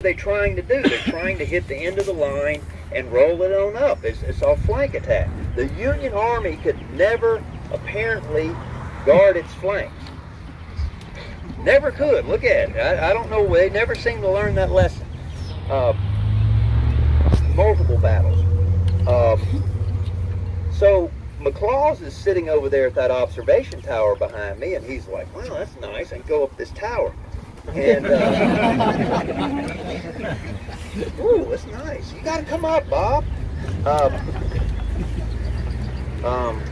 they trying to do? They're trying to hit the end of the line and roll it on up. It's, it's a flank attack. The Union Army could never apparently guard its flanks. Never could. Look at it. I, I don't know. They never seem to learn that lesson. Uh, multiple battles. Um, so McLaws is sitting over there at that observation tower behind me, and he's like, "Well, that's nice. Can go up this tower." And uh, ooh, it's nice. You got to come up, Bob. Um, um,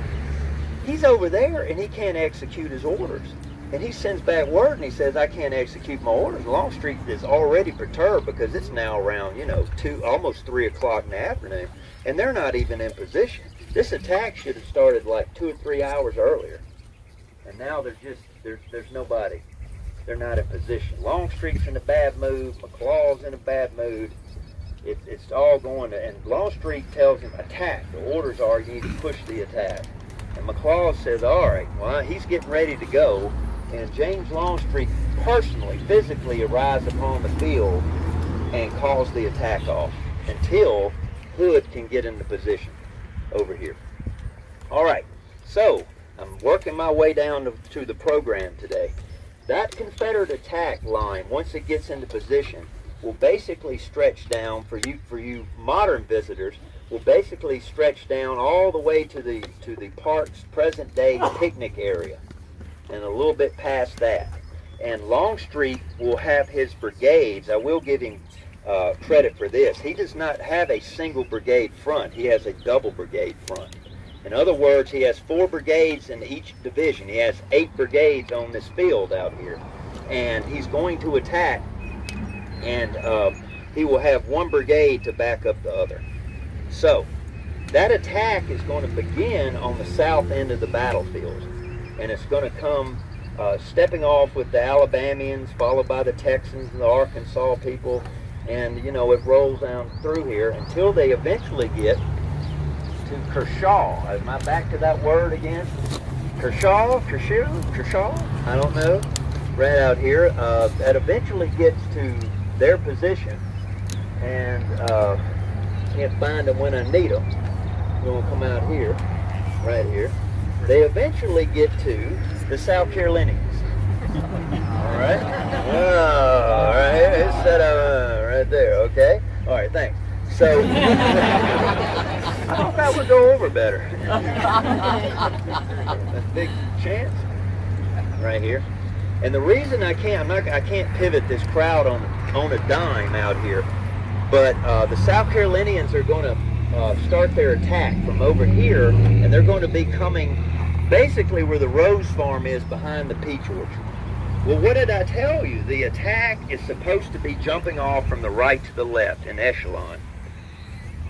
he's over there, and he can't execute his orders. And he sends back word and he says, I can't execute my orders. Longstreet is already perturbed because it's now around, you know, two, almost three o'clock in the afternoon, and they're not even in position. This attack should have started like two or three hours earlier. And now there's just, there's, there's nobody. They're not in position. Longstreet's in a bad mood. McLaw's in a bad mood. It, it's all going to, and Longstreet tells him, attack. The orders are you need to push the attack. And McLaws says, all right, well, he's getting ready to go and James Longstreet personally, physically arrives upon the field and calls the attack off until Hood can get into position over here. All right, so I'm working my way down to, to the program today. That Confederate attack line, once it gets into position, will basically stretch down for you for you modern visitors will basically stretch down all the way to the to the park's present day picnic area and a little bit past that. And Longstreet will have his brigades. I will give him uh, credit for this. He does not have a single brigade front. He has a double brigade front. In other words, he has four brigades in each division. He has eight brigades on this field out here. And he's going to attack, and uh, he will have one brigade to back up the other. So, that attack is going to begin on the south end of the battlefield and it's going to come uh, stepping off with the Alabamians, followed by the Texans and the Arkansas people, and you know it rolls down through here until they eventually get to Kershaw. Am I back to that word again? Kershaw, Kershaw, Kershaw? I don't know. Right out here, uh, that eventually gets to their position, and uh, can't find them when I need them. We're gonna come out here, right here they eventually get to the South Carolinians. All right? Oh, all right. It's set up uh, right there, okay? All right, thanks. So, I thought that would go over better. a big chance right here. And the reason I can't, I'm not, I can't pivot this crowd on on a dime out here, but uh, the South Carolinians are going to uh, start their attack from over here, and they're going to be coming basically where the rose farm is behind the peach orchard. Well, what did I tell you? The attack is supposed to be jumping off from the right to the left in echelon.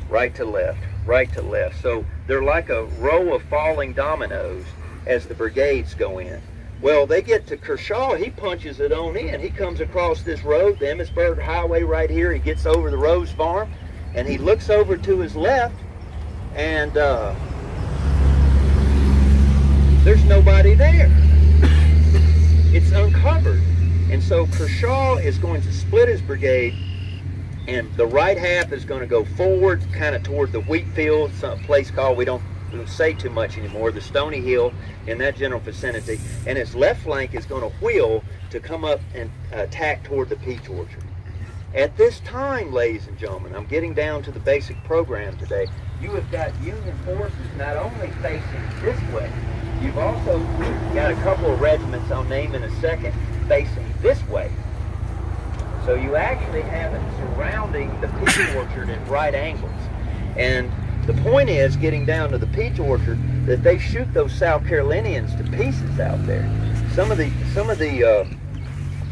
Right to left, right to left. So they're like a row of falling dominoes as the brigades go in. Well, they get to Kershaw, he punches it on in. He comes across this road, the Emmitsburg Highway right here. He gets over the Rose Farm, and he looks over to his left, and uh, there's nobody there. It's uncovered. And so Kershaw is going to split his brigade, and the right half is going to go forward, kind of toward the wheat field, some place called, we don't, we don't say too much anymore, the Stony Hill in that general vicinity. And his left flank is going to wheel to come up and uh, attack toward the peach orchard. At this time, ladies and gentlemen, I'm getting down to the basic program today. You have got Union forces not only facing this way, You've also got a couple of regiments I'll name in a second facing this way. So you actually have it surrounding the peach orchard at right angles. And the point is, getting down to the peach orchard, that they shoot those South Carolinians to pieces out there. Some of the some of the uh,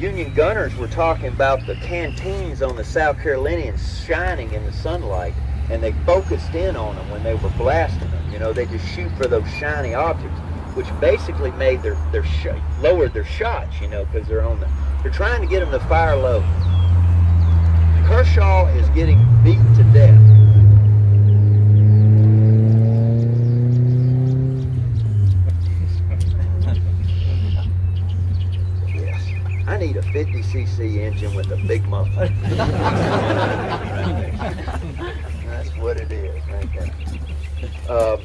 Union gunners were talking about the canteens on the South Carolinians shining in the sunlight, and they focused in on them when they were blasting them. You know, they just shoot for those shiny objects which basically made their their sh- lowered their shots, you know, because they're on the they're trying to get him to fire low. Kershaw is getting beaten to death. yes, I need a 50 cc engine with a big muffler. That's what it is. Um,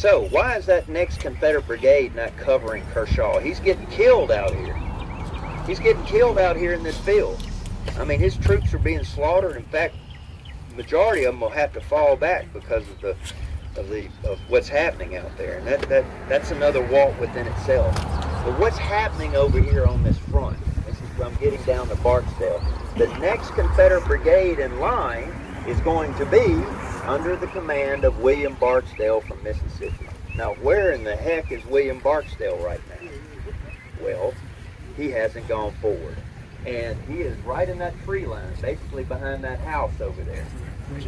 so why is that next Confederate brigade not covering Kershaw? He's getting killed out here. He's getting killed out here in this field. I mean, his troops are being slaughtered. In fact, the majority of them will have to fall back because of the of the of what's happening out there, and that that that's another walk within itself. But what's happening over here on this front? This is where I'm getting down to Barksdale. The next Confederate brigade in line is going to be under the command of William Barksdale from Mississippi. Now, where in the heck is William Barksdale right now? Well, he hasn't gone forward. And he is right in that tree line, basically behind that house over there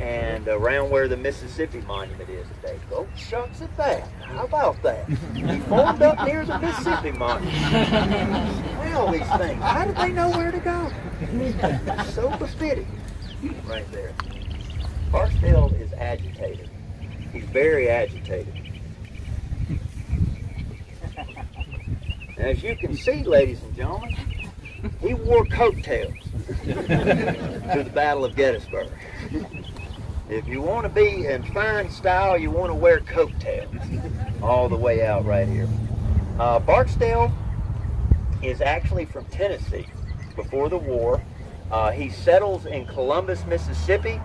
and around where the Mississippi Monument is today. Go shucks at that. How about that? He formed up near the Mississippi Monument. Well, these things. How did they know where to go? So befitting. Right there. Barksdale is agitated. He's very agitated. As you can see, ladies and gentlemen, he wore coattails to the Battle of Gettysburg. If you want to be in fine style, you want to wear coattails all the way out right here. Uh, Barksdale is actually from Tennessee before the war. Uh, he settles in Columbus, Mississippi.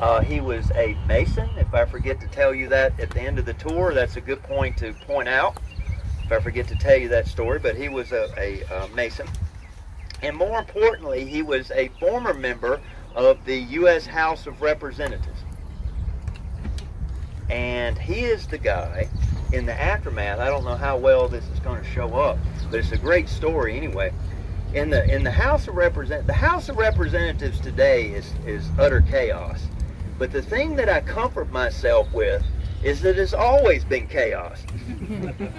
Uh, he was a Mason. If I forget to tell you that at the end of the tour, that's a good point to point out. If I forget to tell you that story, but he was a, a, a Mason. And more importantly, he was a former member of the U.S. House of Representatives. And he is the guy in the aftermath. I don't know how well this is going to show up, but it's a great story anyway. In the in the House of Represent the House of Representatives today is is utter chaos. But the thing that I comfort myself with is that it's always been chaos.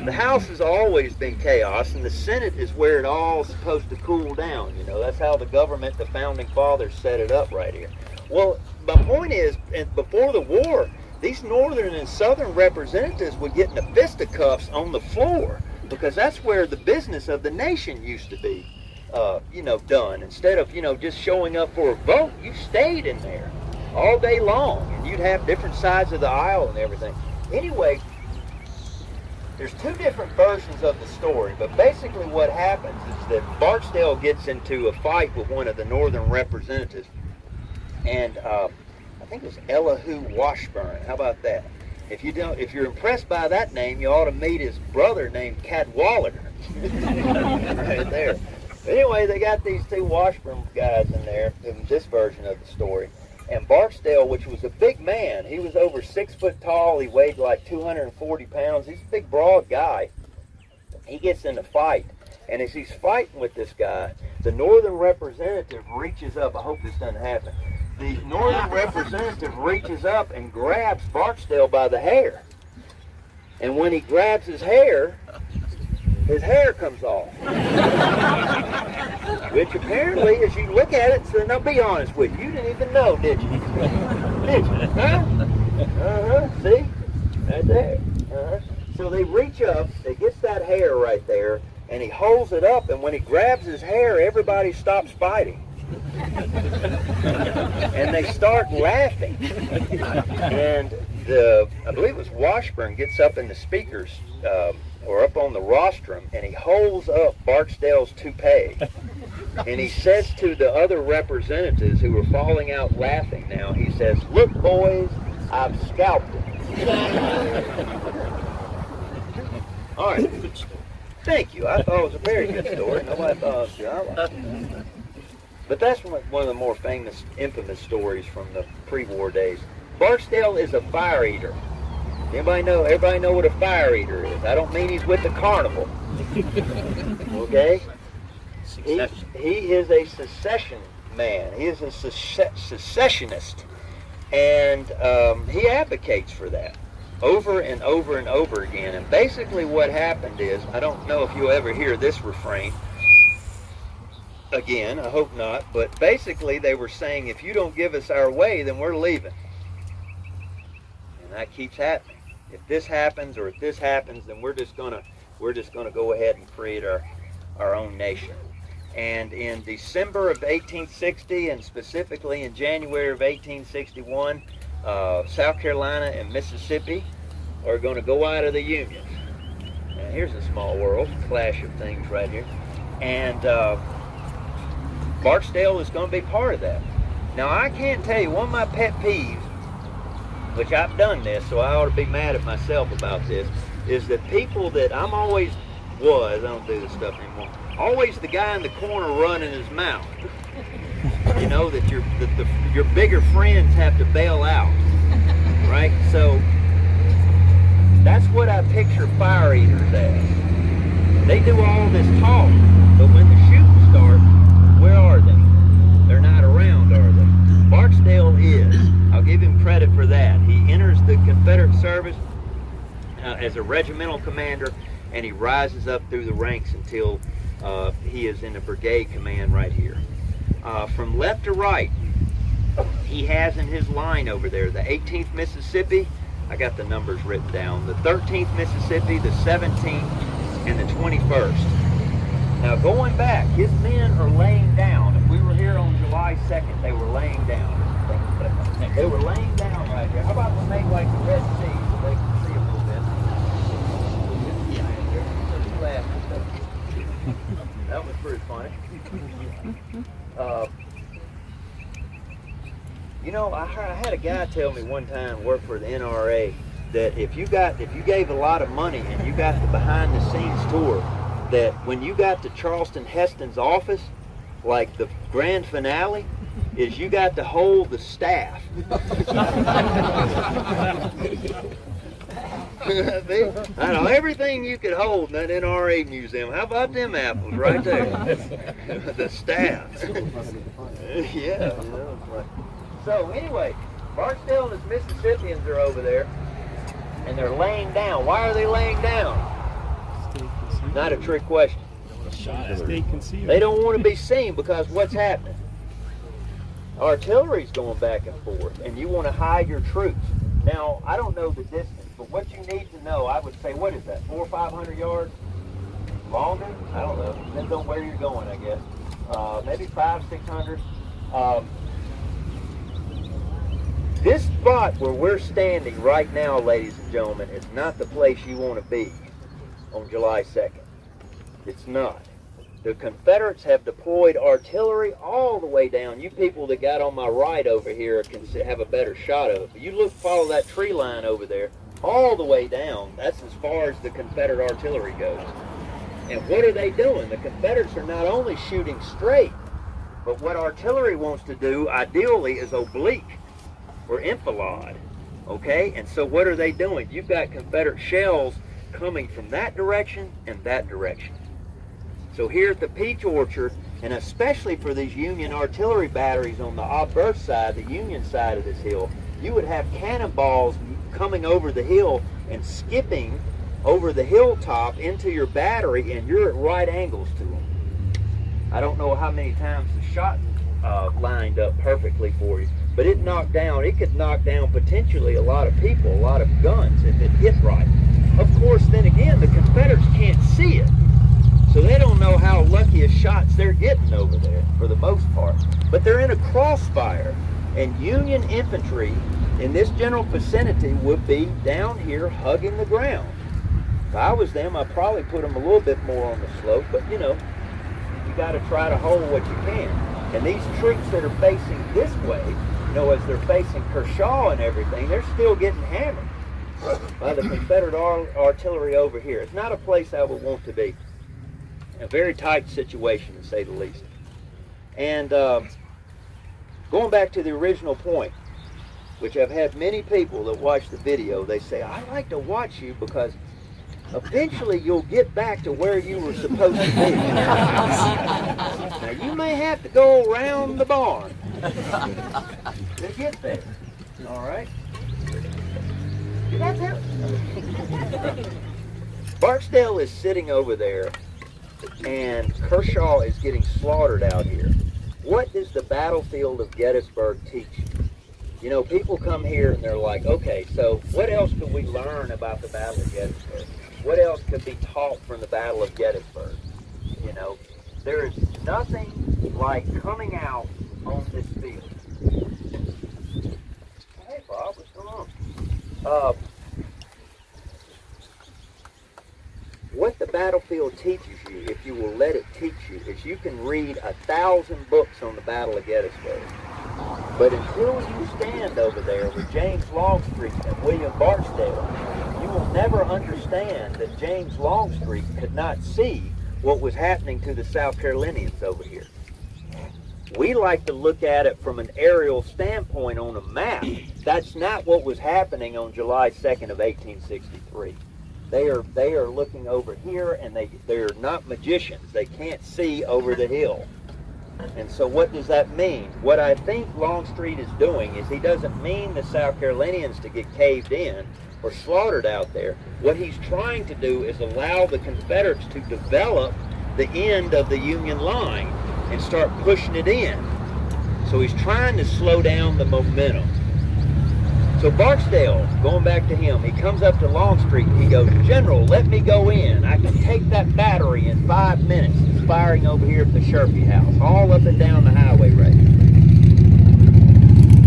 the House has always been chaos, and the Senate is where it all's supposed to cool down. You know, that's how the government, the founding fathers, set it up right here. Well, my point is, before the war, these northern and southern representatives would get in the fisticuffs on the floor because that's where the business of the nation used to be, uh, you know, done. Instead of, you know, just showing up for a vote, you stayed in there all day long and you'd have different sides of the aisle and everything. Anyway, there's two different versions of the story, but basically what happens is that Barksdale gets into a fight with one of the northern representatives and uh, I think it was Elihu Washburne. How about that? If you don't, if you're impressed by that name, you ought to meet his brother named Cadwallader. right there. Anyway, they got these two Washburn guys in there in this version of the story. And Barksdale, which was a big man, he was over six foot tall. He weighed like 240 pounds. He's a big, broad guy. He gets in a fight. And as he's fighting with this guy, the northern representative reaches up. I hope this doesn't happen the northern representative reaches up and grabs Barksdale by the hair. And when he grabs his hair, his hair comes off. Which apparently, as you look at it, so now be honest with you, you didn't even know, did you? did you? Huh? Uh-huh. See? Right there. Uh-huh. So they reach up, they gets that hair right there, and he holds it up, and when he grabs his hair, everybody stops fighting and they start laughing. And the, I believe it was Washburn, gets up in the speakers um, or up on the rostrum, and he holds up Barksdale's toupee. And he says to the other representatives who were falling out laughing now, he says, look, boys, I've scalped it. All right. Thank you. I thought it was a very good story. Nobody thought it was good. But that's one of the more famous, infamous stories from the pre-war days. Barksdale is a fire eater. Anybody know? Everybody know what a fire eater is. I don't mean he's with the carnival. okay? He, he is a secession man. He is a secessionist. And um, he advocates for that over and over and over again. And basically what happened is, I don't know if you'll ever hear this refrain, again. I hope not. But basically, they were saying, if you don't give us our way, then we're leaving. And that keeps happening. If this happens or if this happens, then we're just to We're just to go ahead and create our, our own nation. And in December of 1860, and specifically in January of 1861, uh, South Carolina and Mississippi are going to go out of the Union. Now, here's a small world, clash of things right here. And uh, Barksdale is going to be part of that. Now, I can't tell you, one of my pet peeves, which I've done this, so I ought to be mad at myself about this, is that people that I'm always was, I don't do this stuff anymore, always the guy in the corner running his mouth. You know, that your, that the, your bigger friends have to bail out, right? So that's what I picture fire eaters as. They do all this talk, but when the shooting starts, where are they? They're not around, are they? Barksdale is. I'll give him credit for that. He enters the Confederate service uh, as a regimental commander, and he rises up through the ranks until uh, he is in a brigade command right here. Uh, from left to right, he has in his line over there the 18th Mississippi, I got the numbers written down. The 13th Mississippi, the 17th, and the 21st. Now going back, his men are laying down. We were here on July 2nd, they were laying down. They were laying down right here. How about we make like the Red Sea so they can see a little bit? That was pretty funny. Uh, you know, I, I had a guy tell me one time, worked for the NRA, that if you got if you gave a lot of money and you got the behind the scenes tour, that when you got to Charlton Heston's office, like the grand finale, is you got to hold the staff. I know everything you could hold in that NRA museum. How about them apples right there? the staff. yeah. You know, like, so anyway, Barksdale and his Mississippians are over there, and they're laying down. Why are they laying down? Not a trick question. They don't want to be seen because what's happening? Artillery's going back and forth, and you want to hide your troops. Now, I don't know the distance, but what you need to know, I would say, what is that, four or five hundred yards? Longer? I don't know. Depends on where you're going, I guess. Uh, maybe five, six hundred. Um, this spot where we're standing right now, ladies and gentlemen, is not the place you want to be on July 2nd. It's not. The Confederates have deployed artillery all the way down. You people that got on my right over here can have a better shot of it. But you look, follow that tree line over there, all the way down. That's as far as the Confederate artillery goes. And what are they doing? The Confederates are not only shooting straight, but what artillery wants to do, ideally, is oblique or enfilade. Okay, and so what are they doing? You've got Confederate shells coming from that direction and that direction. So here at the Peach Orchard, and especially for these Union artillery batteries on the obverse side, the Union side of this hill, you would have cannonballs coming over the hill and skipping over the hilltop into your battery, and you're at right angles to them. I don't know how many times the shot uh, lined up perfectly for you but it knocked down, it could knock down potentially a lot of people, a lot of guns if it hit right. Of course, then again, the Confederates can't see it. So they don't know how lucky a shots they're getting over there for the most part. But they're in a crossfire. And Union infantry in this general vicinity would be down here hugging the ground. If I was them, I'd probably put them a little bit more on the slope, but you know, you got to try to hold what you can. And these troops that are facing this way you know, as they're facing Kershaw and everything, they're still getting hammered by the Confederate artillery over here. It's not a place I would want to be. A very tight situation, to say the least. And uh, going back to the original point, which I've had many people that watch the video, they say, I like to watch you because eventually you'll get back to where you were supposed to be. now you may have to go around the barn, to get there. All right? That's it. Barksdale is sitting over there, and Kershaw is getting slaughtered out here. What does the battlefield of Gettysburg teach you? You know, people come here and they're like, okay, so what else can we learn about the Battle of Gettysburg? what else could be taught from the Battle of Gettysburg? You know, there is nothing like coming out on this field. Hey, Bob, what's going on? Uh, what the battlefield teaches you, if you will let it teach you, is you can read a thousand books on the Battle of Gettysburg. But until you stand over there with James Longstreet and William Barksdale, you will never understand that James Longstreet could not see what was happening to the South Carolinians over here. We like to look at it from an aerial standpoint on a map. That's not what was happening on July 2nd of 1863. They are they are looking over here and they they're not magicians. They can't see over the hill. And so what does that mean? What I think Longstreet is doing is he doesn't mean the South Carolinians to get caved in or slaughtered out there. What he's trying to do is allow the Confederates to develop the end of the Union line and start pushing it in. So he's trying to slow down the momentum. So Barksdale, going back to him, he comes up to Longstreet. He goes, General, let me go in. I can take that battery in five minutes. It's firing over here at the Sherfy house, all up and down the highway right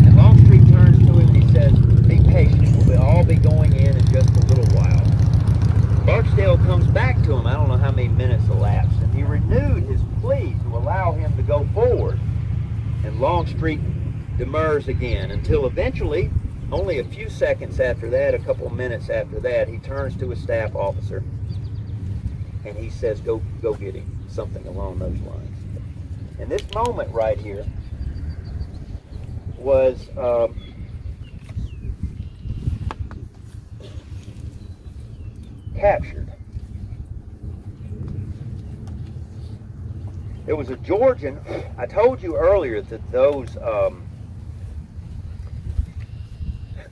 And Longstreet turns to him and he says, be patient. We'll all be going in in just a little while. Barksdale comes back to him. I don't know how many minutes elapsed. And he renewed his plea to allow him to go forward. And Longstreet demurs again until eventually only a few seconds after that, a couple of minutes after that, he turns to his staff officer and he says, go, go get him, something along those lines. And this moment right here was um, captured. There was a Georgian, I told you earlier that those um,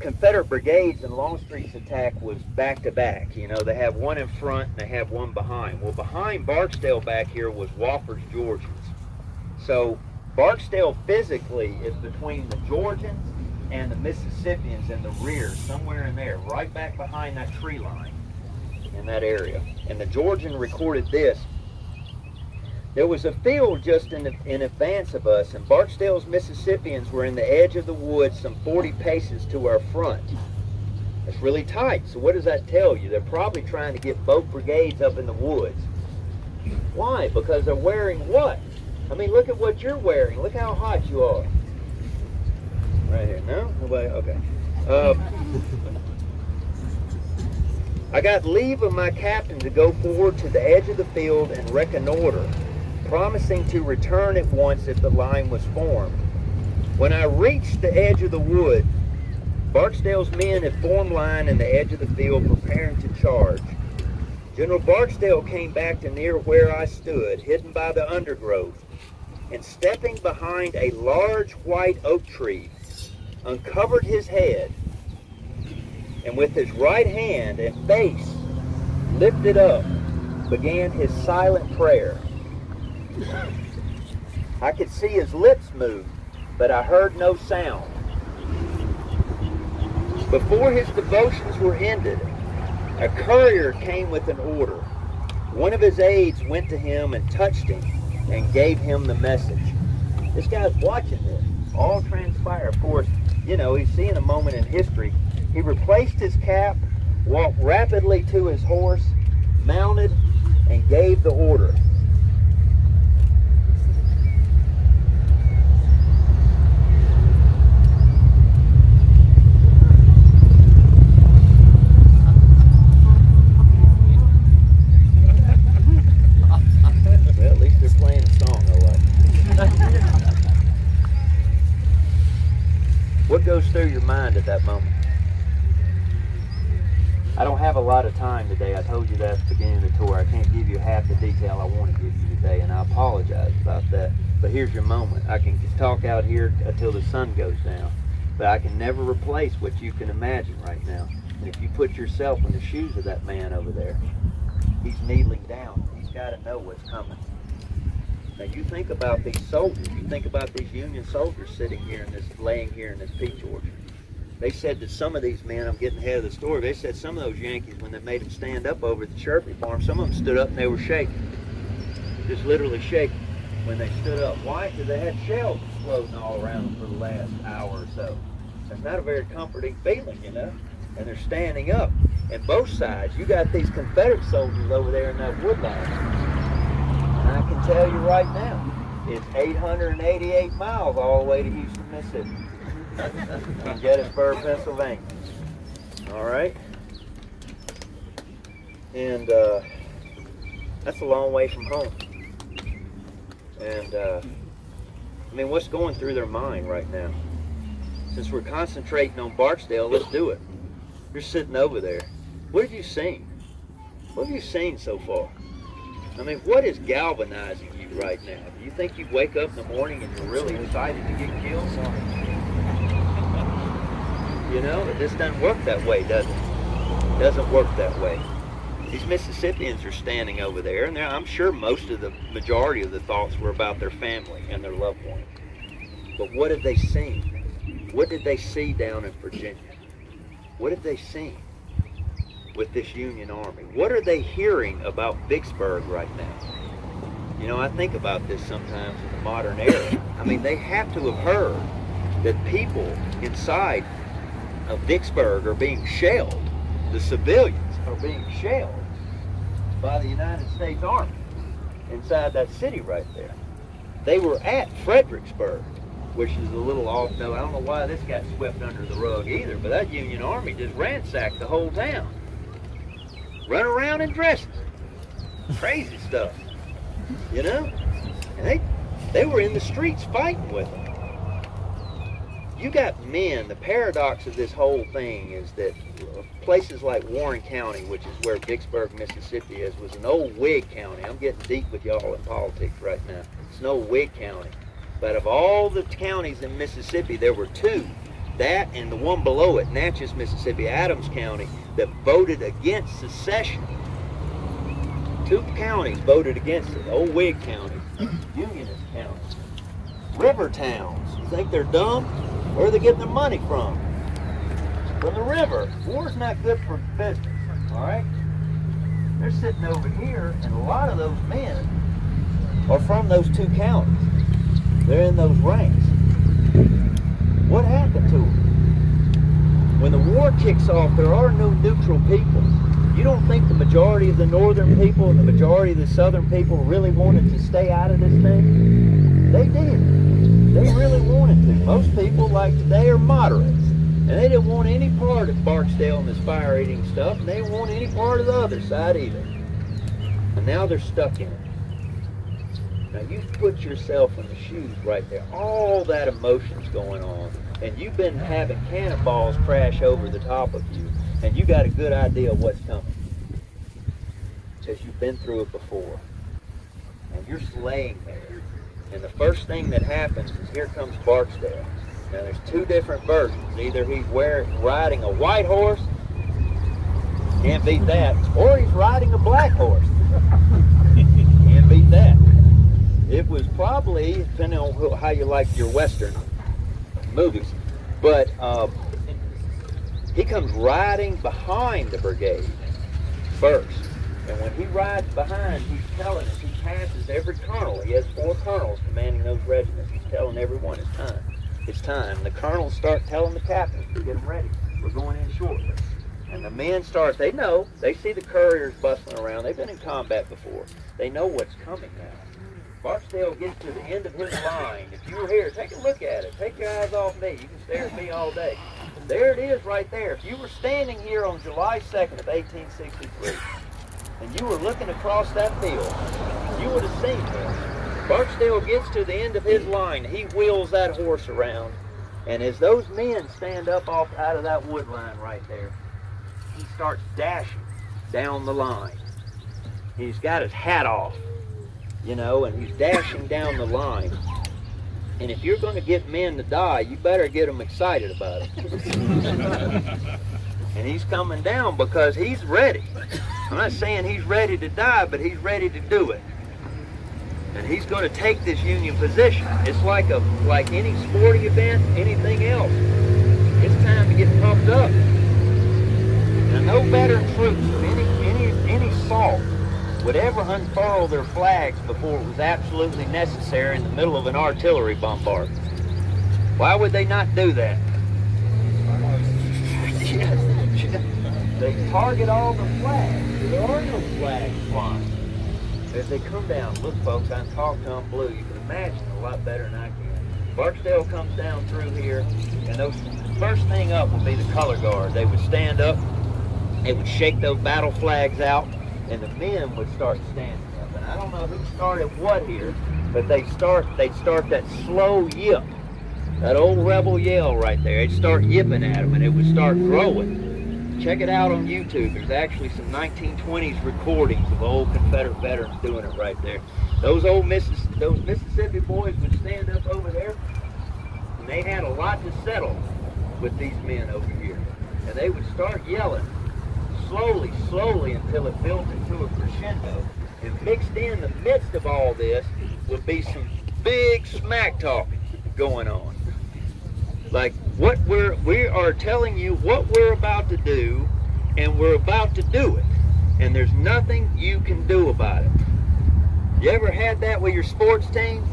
Confederate brigades and Longstreet's attack was back to back. You know, they have one in front and they have one behind. Well, behind Barksdale back here was Wofford's Georgians. So Barksdale physically is between the Georgians and the Mississippians in the rear, somewhere in there, right back behind that tree line in that area. And the Georgian recorded this there was a field just in, in advance of us, and Barksdale's Mississippians were in the edge of the woods some 40 paces to our front. It's really tight, so what does that tell you? They're probably trying to get both brigades up in the woods. Why? Because they're wearing what? I mean, look at what you're wearing. Look how hot you are. Right here. No? Nobody? Okay. Uh, I got leave of my captain to go forward to the edge of the field and reconnoiter promising to return at once if the line was formed. When I reached the edge of the wood, Barksdale's men had formed line in the edge of the field preparing to charge. General Barksdale came back to near where I stood, hidden by the undergrowth, and stepping behind a large white oak tree, uncovered his head, and with his right hand and face lifted up, began his silent prayer. I could see his lips move, but I heard no sound. Before his devotions were ended, a courier came with an order. One of his aides went to him and touched him and gave him the message. This guy's watching this. All transpire. Of course, you know, he's seeing a moment in history. He replaced his cap, walked rapidly to his horse, mounted, and gave the order. through your mind at that moment? I don't have a lot of time today. I told you that at the beginning of the tour. I can't give you half the detail I want to give you today, and I apologize about that. But here's your moment. I can talk out here until the sun goes down, but I can never replace what you can imagine right now. And if you put yourself in the shoes of that man over there, he's kneeling down. He's got to know what's coming. Now you think about these soldiers. You think about these Union soldiers sitting here in this, laying here in this peach orchard. They said that some of these men, I'm getting ahead of the story, they said some of those Yankees, when they made them stand up over at the Sherfy farm, some of them stood up and they were shaking. Just literally shaking when they stood up. Why? Because they had shells floating all around them for the last hour or so. That's not a very comforting feeling, you know? And they're standing up. And both sides, you got these Confederate soldiers over there in that woodline. And I can tell you right now, it's 888 miles all the way to Houston, Mississippi. From Gettysburg, Pennsylvania. All right? And uh, that's a long way from home. And uh, I mean, what's going through their mind right now? Since we're concentrating on Barksdale, let's do it. You're sitting over there. What have you seen? What have you seen so far? I mean, what is galvanizing you right now? Do you think you wake up in the morning and you're really excited to get killed? You know, just doesn't work that way, does it? doesn't work that way. These Mississippians are standing over there, and I'm sure most of the majority of the thoughts were about their family and their loved one. But what have they seen? What did they see down in Virginia? What have they seen with this Union Army? What are they hearing about Vicksburg right now? You know, I think about this sometimes in the modern era. I mean, they have to have heard that people inside of Vicksburg are being shelled. The civilians are being shelled by the United States Army inside that city right there. They were at Fredericksburg, which is a little off though. I don't know why this got swept under the rug either, but that Union Army just ransacked the whole town. Run around in dresses. Crazy stuff. You know? And they they were in the streets fighting with them you got men, the paradox of this whole thing is that places like Warren County, which is where Vicksburg, Mississippi is, was an old Whig county. I'm getting deep with y'all in politics right now. It's an old Whig county. But of all the counties in Mississippi, there were two, that and the one below it, Natchez, Mississippi, Adams County, that voted against secession. Two counties voted against it, old Whig counties, Unionist counties, river towns. You think they're dumb? Where are they getting their money from? From the river. War's not good for business, all right? They're sitting over here, and a lot of those men are from those two counties. They're in those ranks. What happened to them? When the war kicks off, there are no neutral people. You don't think the majority of the northern people and the majority of the southern people really wanted to stay out of this thing? They did. They really wanted to. Most people like today are moderates. And they didn't want any part of Barksdale and this fire eating stuff, and they didn't want any part of the other side either. And now they're stuck in it. Now you put yourself in the shoes right there. All that emotion's going on. And you've been having cannonballs crash over the top of you. And you got a good idea of what's coming. Because you've been through it before. And you're slaying there. And the first thing that happens is here comes Barksdale. Now there's two different versions. Either he's wearing, riding a white horse, can't beat that, or he's riding a black horse. can't beat that. It was probably, depending on how you like your Western movies, but uh, he comes riding behind the brigade first. And when he rides behind, he's telling us, passes every colonel. He has four colonels commanding those regiments. He's telling everyone it's time. It's time. The colonels start telling the captains to get them ready. We're going in shortly. And the men start, they know, they see the couriers bustling around. They've been in combat before. They know what's coming now. Barksdale gets to the end of his line. If you were here, take a look at it. Take your eyes off me. You can stare at me all day. There it is right there. If you were standing here on July 2nd of 1863, and you were looking across that field, you would have seen this. Barksdale gets to the end of his line. He wheels that horse around. And as those men stand up off out of that wood line right there, he starts dashing down the line. He's got his hat off, you know, and he's dashing down the line. And if you're going to get men to die, you better get them excited about it. And he's coming down because he's ready. I'm not saying he's ready to die, but he's ready to do it. And he's going to take this Union position. It's like a like any sporting event, anything else. It's time to get pumped up. Now, no veteran troops of any, any, any salt would ever unfurl their flags before it was absolutely necessary in the middle of an artillery bombardment. Why would they not do that? they target all the flags. There are no flags flying. As they come down, look folks, I'm talking to them blue. You can imagine a lot better than I can. Barksdale comes down through here, and those first thing up would be the color guard. They would stand up, they would shake those battle flags out, and the men would start standing up. And I don't know who started what here, but they start they'd start that slow yip, that old rebel yell right there. They'd start yipping at them, and it would start growing. Check it out on YouTube. There's actually some 1920s recordings of old Confederate veterans doing it right there. Those old Missis those Mississippi boys would stand up over there, and they had a lot to settle with these men over here. And they would start yelling slowly, slowly until it built into a crescendo. And mixed in the midst of all this would be some big smack talk going on. Like what we're we are telling you what we're about to do, and we're about to do it. And there's nothing you can do about it. You ever had that with your sports team?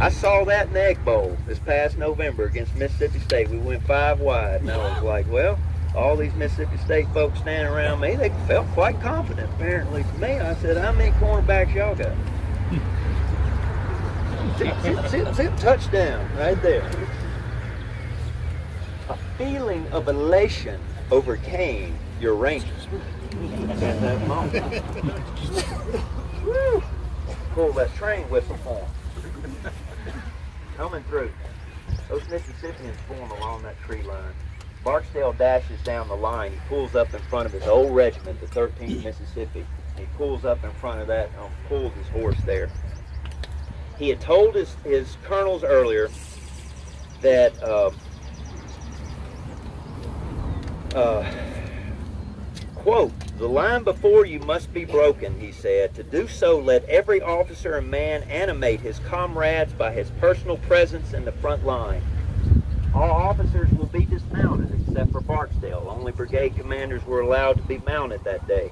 I saw that in the Egg Bowl this past November against Mississippi State. We went five wide, and I was like, well, all these Mississippi State folks standing around me, they felt quite confident, apparently, to me. I said, how many cornerbacks y'all got? zip, touchdown, right there. Feeling of elation overcame your Rangers at that moment. Pull that train whistle for. Coming through. Those Mississippians form along that tree line. Barksdale dashes down the line. He pulls up in front of his old regiment, the 13th Mississippi. He pulls up in front of that, um, pulls his horse there. He had told his, his colonels earlier that uh, uh, quote, the line before you must be broken, he said. To do so, let every officer and man animate his comrades by his personal presence in the front line. All officers will be dismounted except for Barksdale. Only brigade commanders were allowed to be mounted that day.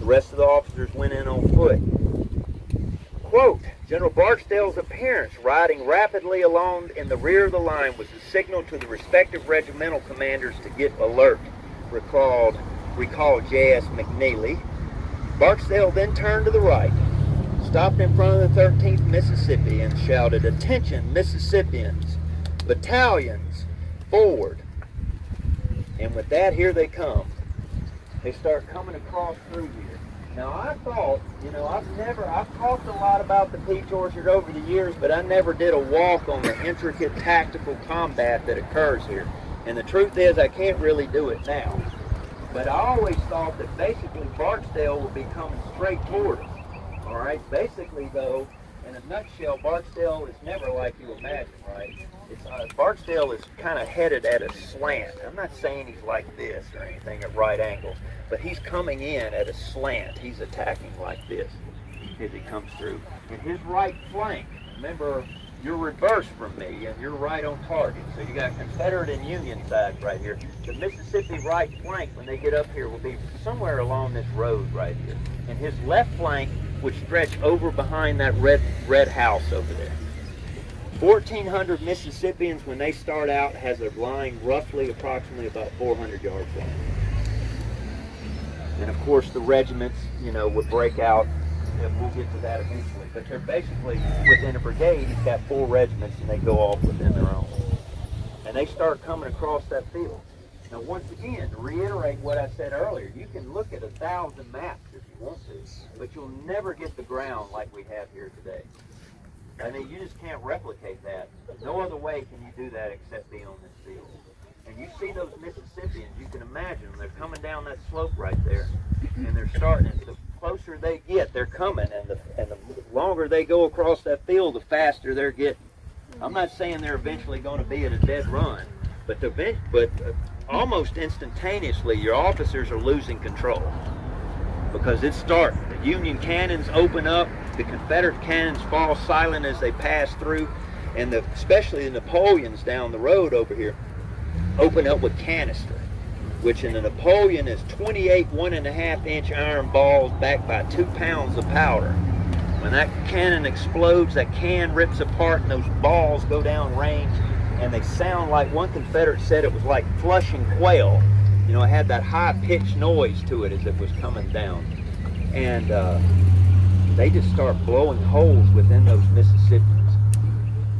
The rest of the officers went in on foot. Quote, General Barksdale's appearance riding rapidly along in the rear of the line was a signal to the respective regimental commanders to get alert, recalled recalled J.S. McNeily. Barksdale then turned to the right, stopped in front of the 13th Mississippi, and shouted, Attention, Mississippians, battalions, forward. And with that, here they come. They start coming across through here. Now, I thought, you know, I've never, I've talked a lot about the Peach Orchard over the years, but I never did a walk on the intricate tactical combat that occurs here. And the truth is, I can't really do it now. But I always thought that basically Barksdale would be coming straight toward us. All right. Basically, though, in a nutshell, Barksdale is never like you imagine, right? It's, uh, Barksdale is kind of headed at a slant. I'm not saying he's like this or anything at right angles, but he's coming in at a slant. He's attacking like this as he comes through. And his right flank, remember, you're reversed from me and you're right on target. So you got Confederate and Union sides right here. The Mississippi right flank, when they get up here, will be somewhere along this road right here. And his left flank would stretch over behind that red, red house over there. 1,400 Mississippians, when they start out, has a line roughly approximately about 400 yards long. And of course, the regiments, you know, would break out. We'll get to that eventually but they're basically within a brigade. He's got four regiments, and they go off within their own. And they start coming across that field. Now, once again, to reiterate what I said earlier, you can look at a thousand maps if you want to, but you'll never get the ground like we have here today. I mean, you just can't replicate that. No other way can you do that except be on this field. And you see those Mississippians, you can imagine they're coming down that slope right there, and they're starting. at The closer they get, they're coming, and the and the longer they go across that field, the faster they're getting. I'm not saying they're eventually going to be at a dead run, but the but almost instantaneously, your officers are losing control because it's starting. The Union cannons open up, the Confederate cannons fall silent as they pass through, and the, especially the Napoleons down the road over here open up with canister, which in the Napoleon is 28 one and a half inch iron balls backed by two pounds of powder. When that cannon explodes, that can rips apart and those balls go down range and they sound like one Confederate said it was like flushing quail. You know, it had that high pitched noise to it as it was coming down. And uh, they just start blowing holes within those Mississippians.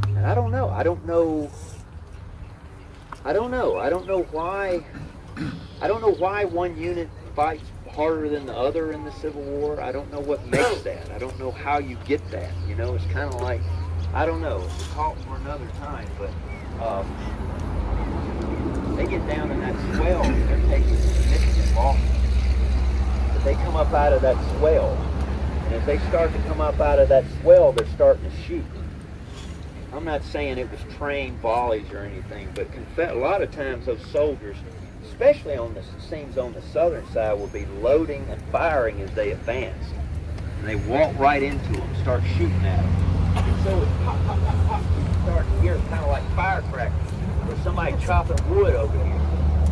And I don't know. I don't know. I don't know. I don't know why. I don't know why one unit fights harder than the other in the Civil War. I don't know what makes that. I don't know how you get that. You know, it's kind of like, I don't know. It's a talk for another time, but um, they get down in that swell and they're taking significant losses. But they come up out of that swell, and as they start to come up out of that swell, they're starting to shoot. I'm not saying it was trained volleys or anything, but a lot of times those soldiers especially on the seams on the southern side, will be loading and firing as they advance. And they walk right into them, start shooting at them. And so it's pop, pop, pop, pop. You start to hear kind of like firecrackers or somebody chopping wood over here.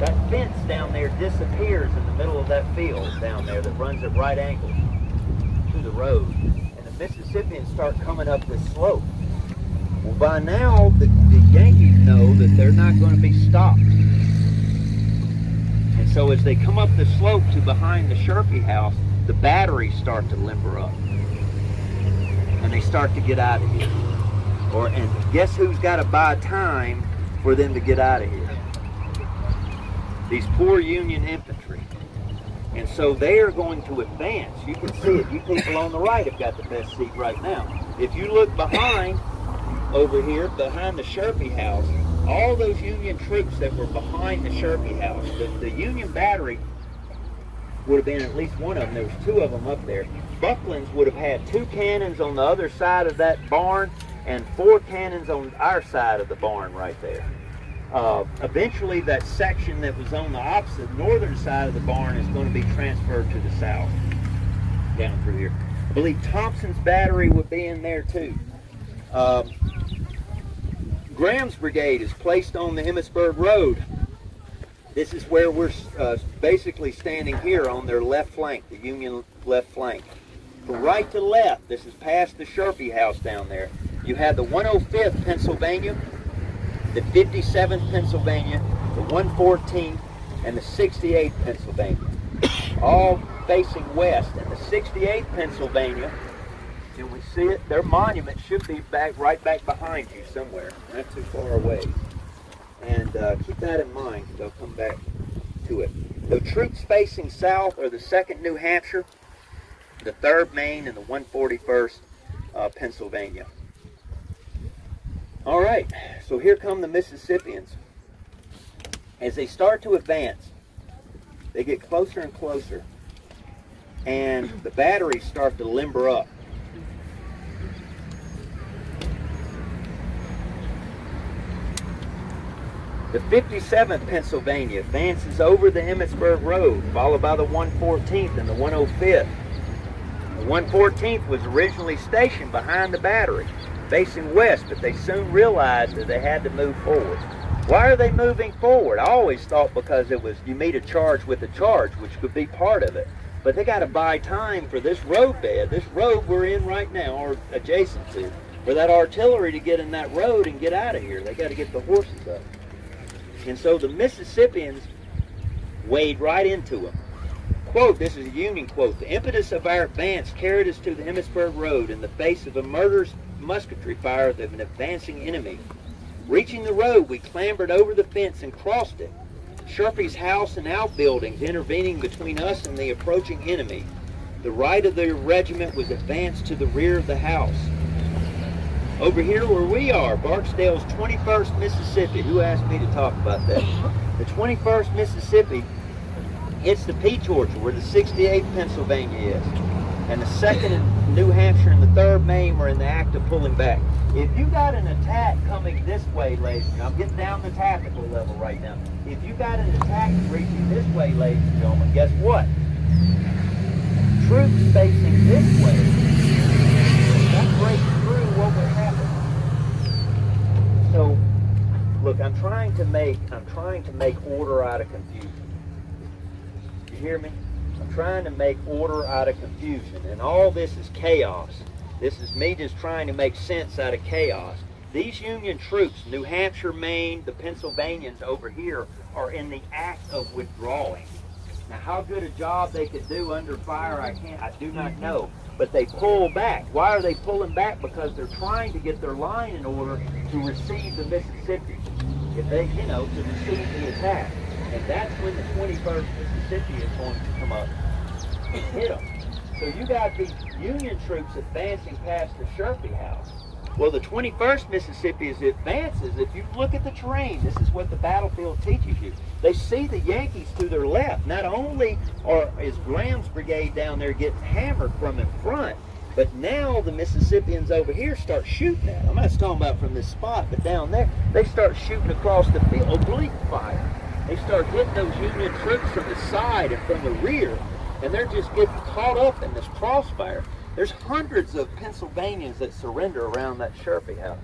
That fence down there disappears in the middle of that field down there that runs at right angles to the road. And the Mississippians start coming up this slope. Well, by now, the, the Yankees know that they're not going to be stopped so as they come up the slope to behind the Sherfy house, the batteries start to limber up. And they start to get out of here. Or and guess who's got to buy time for them to get out of here? These poor Union infantry. And so they are going to advance. You can see it. You people on the right have got the best seat right now. If you look behind, over here, behind the Sherfy house, all those Union troops that were behind the Sherfy house, the, the Union battery would have been at least one of them. There was two of them up there. Bucklyn's would have had two cannons on the other side of that barn and four cannons on our side of the barn right there. Uh, eventually, that section that was on the opposite northern side of the barn is going to be transferred to the south, down through here. I believe Thompson's battery would be in there too. Um, Graham's brigade is placed on the Emmitsburg Road. This is where we're uh, basically standing here on their left flank, the Union left flank. From right to left, this is past the Sherfy house down there, you have the 105th Pennsylvania, the 57th Pennsylvania, the 114th, and the 68th Pennsylvania. All facing west. And the 68th Pennsylvania can we see it? Their monument should be back right back behind you somewhere, not too far away. And uh, keep that in mind. They'll come back to it. The troops facing south are the 2nd New Hampshire, the 3rd Maine, and the 141st uh, Pennsylvania. All right, so here come the Mississippians. As they start to advance, they get closer and closer, and the batteries start to limber up. The 57th Pennsylvania advances over the Emmitsburg Road, followed by the 114th and the 105th. The 114th was originally stationed behind the battery, facing west, but they soon realized that they had to move forward. Why are they moving forward? I always thought because it was you meet a charge with a charge, which could be part of it. But they got to buy time for this road bed, this road we're in right now, or adjacent to, for that artillery to get in that road and get out of here. They got to get the horses up. And so the Mississippians wade right into them. Quote, this is a Union quote, the impetus of our advance carried us to the Emmitsburg Road in the face of a murderous musketry fire of an advancing enemy. Reaching the road, we clambered over the fence and crossed it. Sherfy's house and outbuildings intervening between us and the approaching enemy. The right of the regiment was advanced to the rear of the house. Over here where we are, Barksdale's 21st Mississippi. Who asked me to talk about that? The 21st Mississippi, it's the peach orchard where the 68th Pennsylvania is. And the 2nd in New Hampshire and the 3rd Maine were in the act of pulling back. If you got an attack coming this way, ladies and I'm getting down the tactical level right now. If you got an attack reaching this way, ladies and gentlemen, guess what? Troops facing this way, that so, look, I'm trying to make I'm trying to make order out of confusion. You hear me? I'm trying to make order out of confusion, and all this is chaos. This is me just trying to make sense out of chaos. These Union troops, New Hampshire, Maine, the Pennsylvanians over here, are in the act of withdrawing. Now, how good a job they could do under fire, I can't, I do not know. But they pull back. Why are they pulling back? Because they're trying to get their line in order to receive the Mississippi. If they, you know, to receive the attack. And that's when the 21st Mississippi is going to come up and hit them. So you got these Union troops advancing past the Sherfy house. Well, the 21st Mississippi, it advances, if you look at the terrain, this is what the battlefield teaches you. They see the Yankees to their left. Not only are is Graham's brigade down there getting hammered from in front, but now the Mississippians over here start shooting at them. I'm not talking about from this spot, but down there, they start shooting across the field, oblique fire. They start hitting those Union troops from the side and from the rear, and they're just getting caught up in this crossfire. There's hundreds of Pennsylvanians that surrender around that Sherfy house.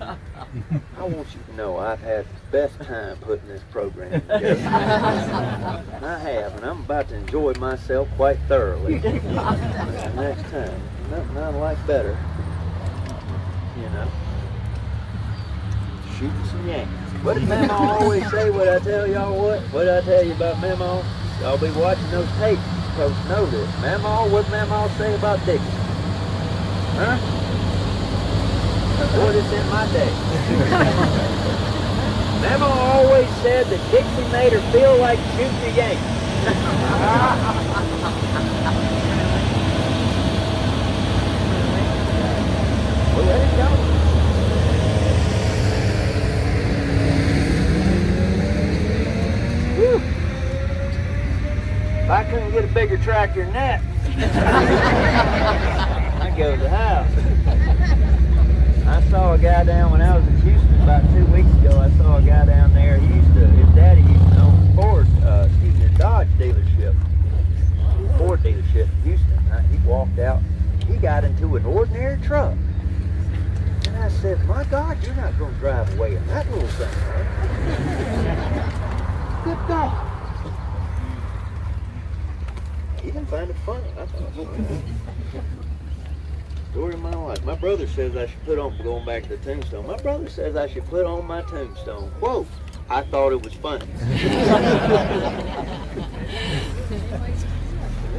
I want you to know I've had the best time putting this program together. I have, and I'm about to enjoy myself quite thoroughly. next time. Nothing I like better. You know. Shooting some Yankees. What did Mama always say? What I tell y'all what? What did I tell you about Mama? Y'all be watching those tapes to know this. Mama, what Mama say about Dixie? Huh? Boy, this in my day. Mama always said that Dixie made her feel like shooting the Yankees. well, let it go. If I couldn't get a bigger tractor than that, I'd go to the house. I saw a guy down when I was in Houston about two weeks ago. I saw a guy down there. He used to, his daddy used to own Ford, uh, excuse me, Dodge dealership, Ford dealership in Houston. Uh, he walked out. He got into an ordinary truck. And I said, my God, you're not going to drive away in that little thing, right? Good God. He didn't find it funny. I thought, story of my life. My brother says I should put on, going back to the tombstone, my brother says I should put on my tombstone, quote, I thought it was funny.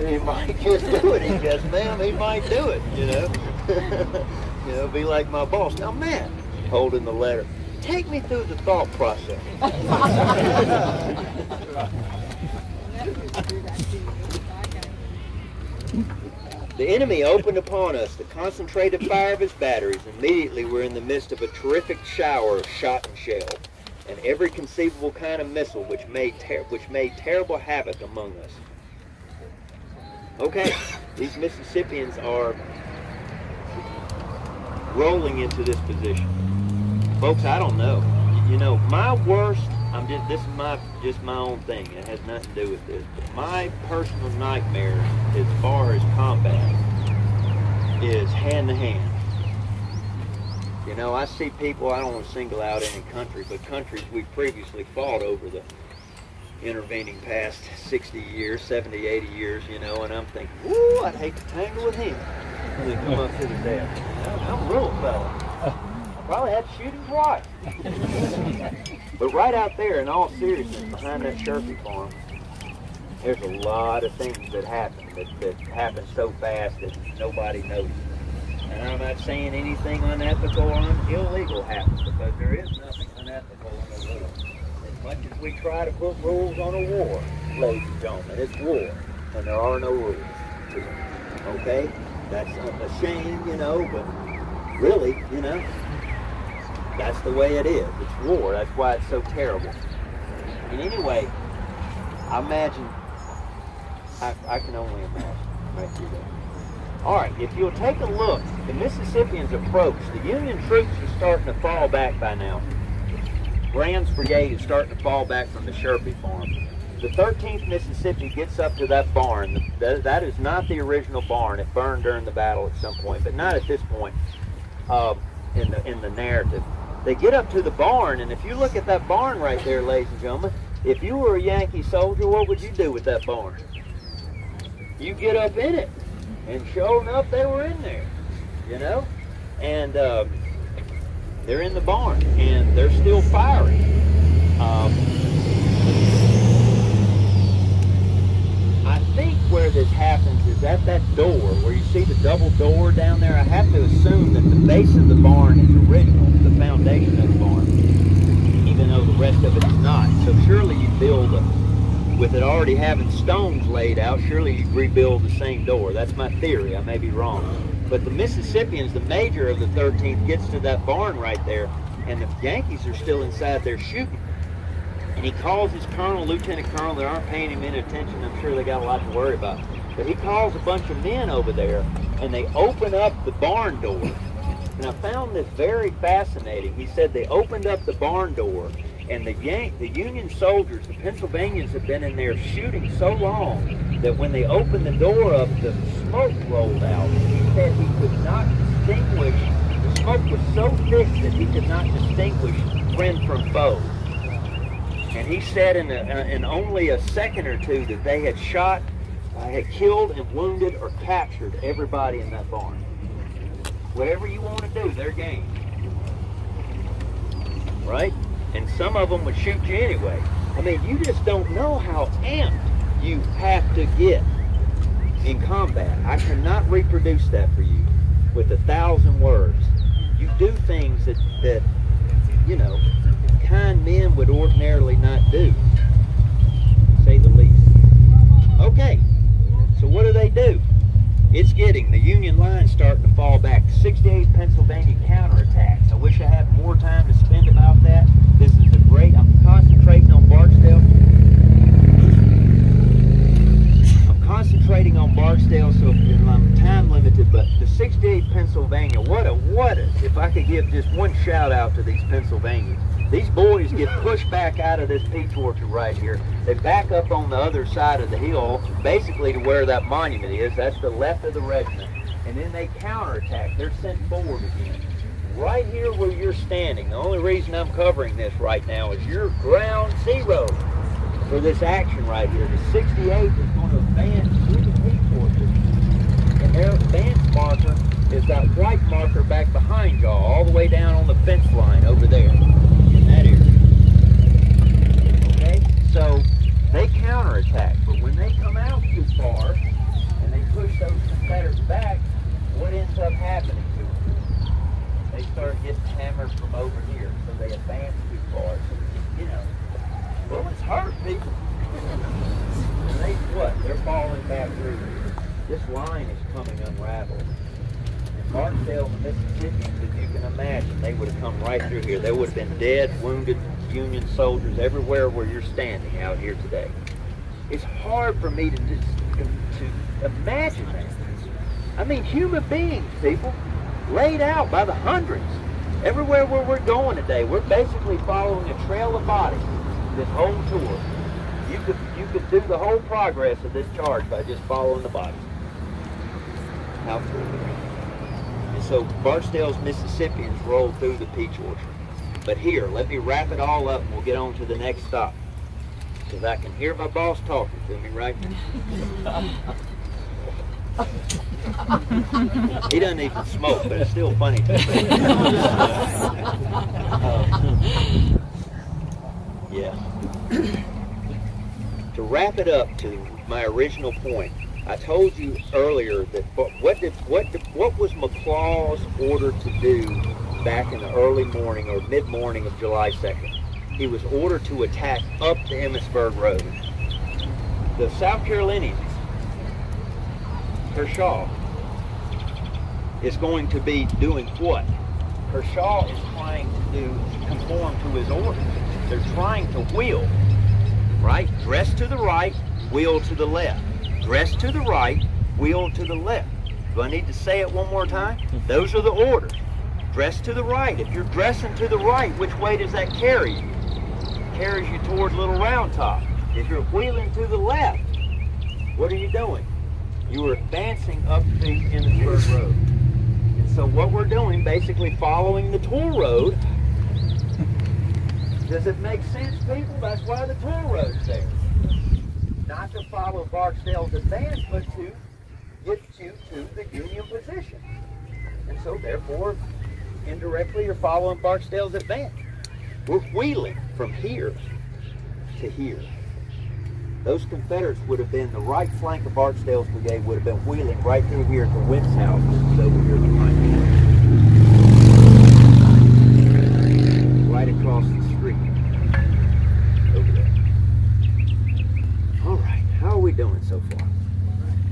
he might just do it. He goes, ma'am, he might do it, you know. you know, be like my boss. Now, Matt, holding the letter, take me through the thought process. The enemy opened upon us the concentrated fire of his batteries. Immediately we're in the midst of a terrific shower of shot and shell, and every conceivable kind of missile which made, which made terrible havoc among us. Okay, these Mississippians are rolling into this position. Folks, I don't know. You know, my worst, I'm just, this is my, just my own thing. It has nothing to do with this. But my personal nightmare as far as combat is hand to hand. You know, I see people, I don't want to single out any country, but countries we previously fought over the intervening past 60 years, 70, 80 years, you know, and I'm thinking, ooh, I'd hate to tangle with him. They come up to the death. I'm a little fella. I probably had to shoot him twice. but right out there, in all seriousness, behind that Sherfy farm, there's a lot of things that happen that, that happen so fast that nobody knows. And I'm not saying anything unethical or illegal happens because there is nothing unethical in a war. As much as we try to put rules on a war, ladies and gentlemen, it's war, and there are no rules. Okay? That's a shame, you know, but really, you know, that's the way it is. It's war. That's why it's so terrible. And anyway, I imagine, I, I can only imagine. All right, if you'll take a look, the Mississippians approach. The Union troops are starting to fall back by now. Graham's brigade is starting to fall back from the Sherfy farm. The 13th Mississippi gets up to that barn. That, that is not the original barn. It burned during the battle at some point, but not at this point uh, in the in the narrative. They get up to the barn, and if you look at that barn right there, ladies and gentlemen, if you were a Yankee soldier, what would you do with that barn? You get up in it, and sure enough, they were in there, you know? And um, they're in the barn, and they're still firing. Um, I think where this happens is at that door, where you see the double door down there. I have to assume that the base of the barn is original, the foundation of the barn, even though the rest of it is not. So surely you build a, with it already having stones laid out, surely you rebuild the same door. That's my theory. I may be wrong. But the Mississippians, the major of the 13th, gets to that barn right there, and the Yankees are still inside there shooting. And he calls his colonel, lieutenant colonel, they aren't paying him any attention. I'm sure they got a lot to worry about. But he calls a bunch of men over there, and they open up the barn door. And I found this very fascinating. He said they opened up the barn door, and the Yank, the Union soldiers, the Pennsylvanians, have been in there shooting so long that when they opened the door up, the smoke rolled out. He said he could not distinguish. The smoke was so thick that he could not distinguish friend from foe. And he said in, a, in only a second or two that they had shot, uh, had killed and wounded or captured everybody in that barn. Whatever you want to do, they're game. Right? And some of them would shoot you anyway. I mean, you just don't know how amped you have to get in combat. I cannot reproduce that for you with a thousand words. You do things that, that you know, kind men would ordinarily not do, say the least. Okay, so what do they do? It's getting the Union line starting to fall back. 68th Pennsylvania counterattacks. I wish I had more time to spend about that. This is a great, I'm concentrating on Barksdale. I'm concentrating on Barksdale, so I'm time limited, but the 68th Pennsylvania, what a, what a, if I could give just one shout out to these Pennsylvanians. These boys get pushed back out of this peach orchard right here. They back up on the other side of the hill, basically to where that monument is. That's the left of the regiment. And then they counterattack. They're sent forward again. Right here where you're standing, the only reason I'm covering this right now is your ground zero for this action right here. The 68th is going to advance through the peach orchard. And their advance marker is that white marker back behind y'all, all the way down on the fence line over there that area. Okay? So they counterattack, but when they come out too far and they push those Confederates back, what ends up happening to them? They start getting hammered from over here, so they advance too far. So, you know, well, it's hurt people. and they what? They're falling back through. This line is coming unraveled. Barksdale, Mississippi, as you can imagine, they would have come right through here. They would have been dead, wounded Union soldiers everywhere where you're standing out here today. It's hard for me to just to imagine that. I mean, human beings, people, laid out by the hundreds. Everywhere where we're going today, we're basically following a trail of bodies this whole tour. You could you could do the whole progress of this charge by just following the bodies. How cool And so Barksdale's Mississippians rolled through the peach orchard. But here, let me wrap it all up and we'll get on to the next stop. Because I can hear my boss talking to me right now. he doesn't even smoke, but it's still funny to me. uh, yeah. to wrap it up to my original point, I told you earlier that what did what did, what was McLaws order to do back in the early morning or mid morning of July 2nd? He was ordered to attack up the Emmitsburg Road. The South Carolinians, Kershaw, is going to be doing what? Kershaw is trying to do conform to his orders. They're trying to wheel, right? Dress to the right, wheel to the left Dress to the right, wheel to the left. Do I need to say it one more time? Those are the orders. Dress to the right. If you're dressing to the right, which way does that carry? It carries you toward Little Round Top. If you're wheeling to the left, what are you doing? You are advancing up the Emmitsburg Road. And so what we're doing, basically following the toll road, Does it make sense, people? That's why the toll road's there. Not to follow Barksdale's advance, but to get you to the Union position. And so, therefore, indirectly, you're following Barksdale's advance. We're wheeling from here to here. Those Confederates would have been, the right flank of Barksdale's brigade would have been wheeling right through here to Wentz house, over here behind. Right across the street. Over there. All right, how are we doing so far?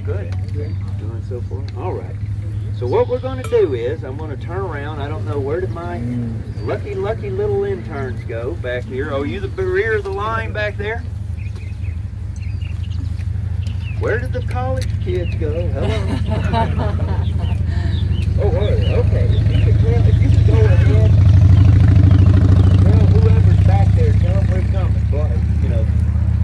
Good. Doing so far? All right. So what we're going to do is, I'm going to turn around. I don't know where did my lucky, lucky little interns go back here. Oh, you the rear of the line back there? Where did the college kids go? Hello. oh, okay. If you could, if you could go ahead, tell whoever's back there, tell them we're coming. But, you know,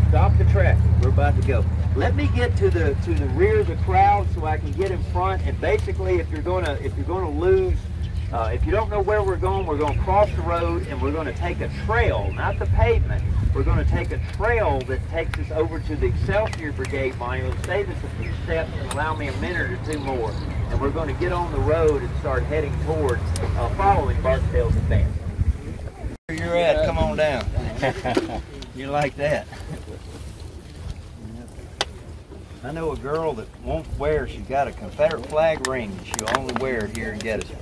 stop the traffic. We're about to go. Let me get to the to the rear of the crowd so I can get in front. And basically, if you're gonna if you're gonna lose. Uh, if you don't know where we're going, we're going to cross the road and we're going to take a trail, not the pavement. We're going to take a trail that takes us over to the Excelsior Brigade. It'll save us a few steps and allow me a minute or two more. And we're going to get on the road and start heading towards uh, following Barksdale's advance. Where you're at, come on down. you like that? I know a girl that won't wear, she's got a Confederate flag ring, and she'll only wear it here in Gettysburg.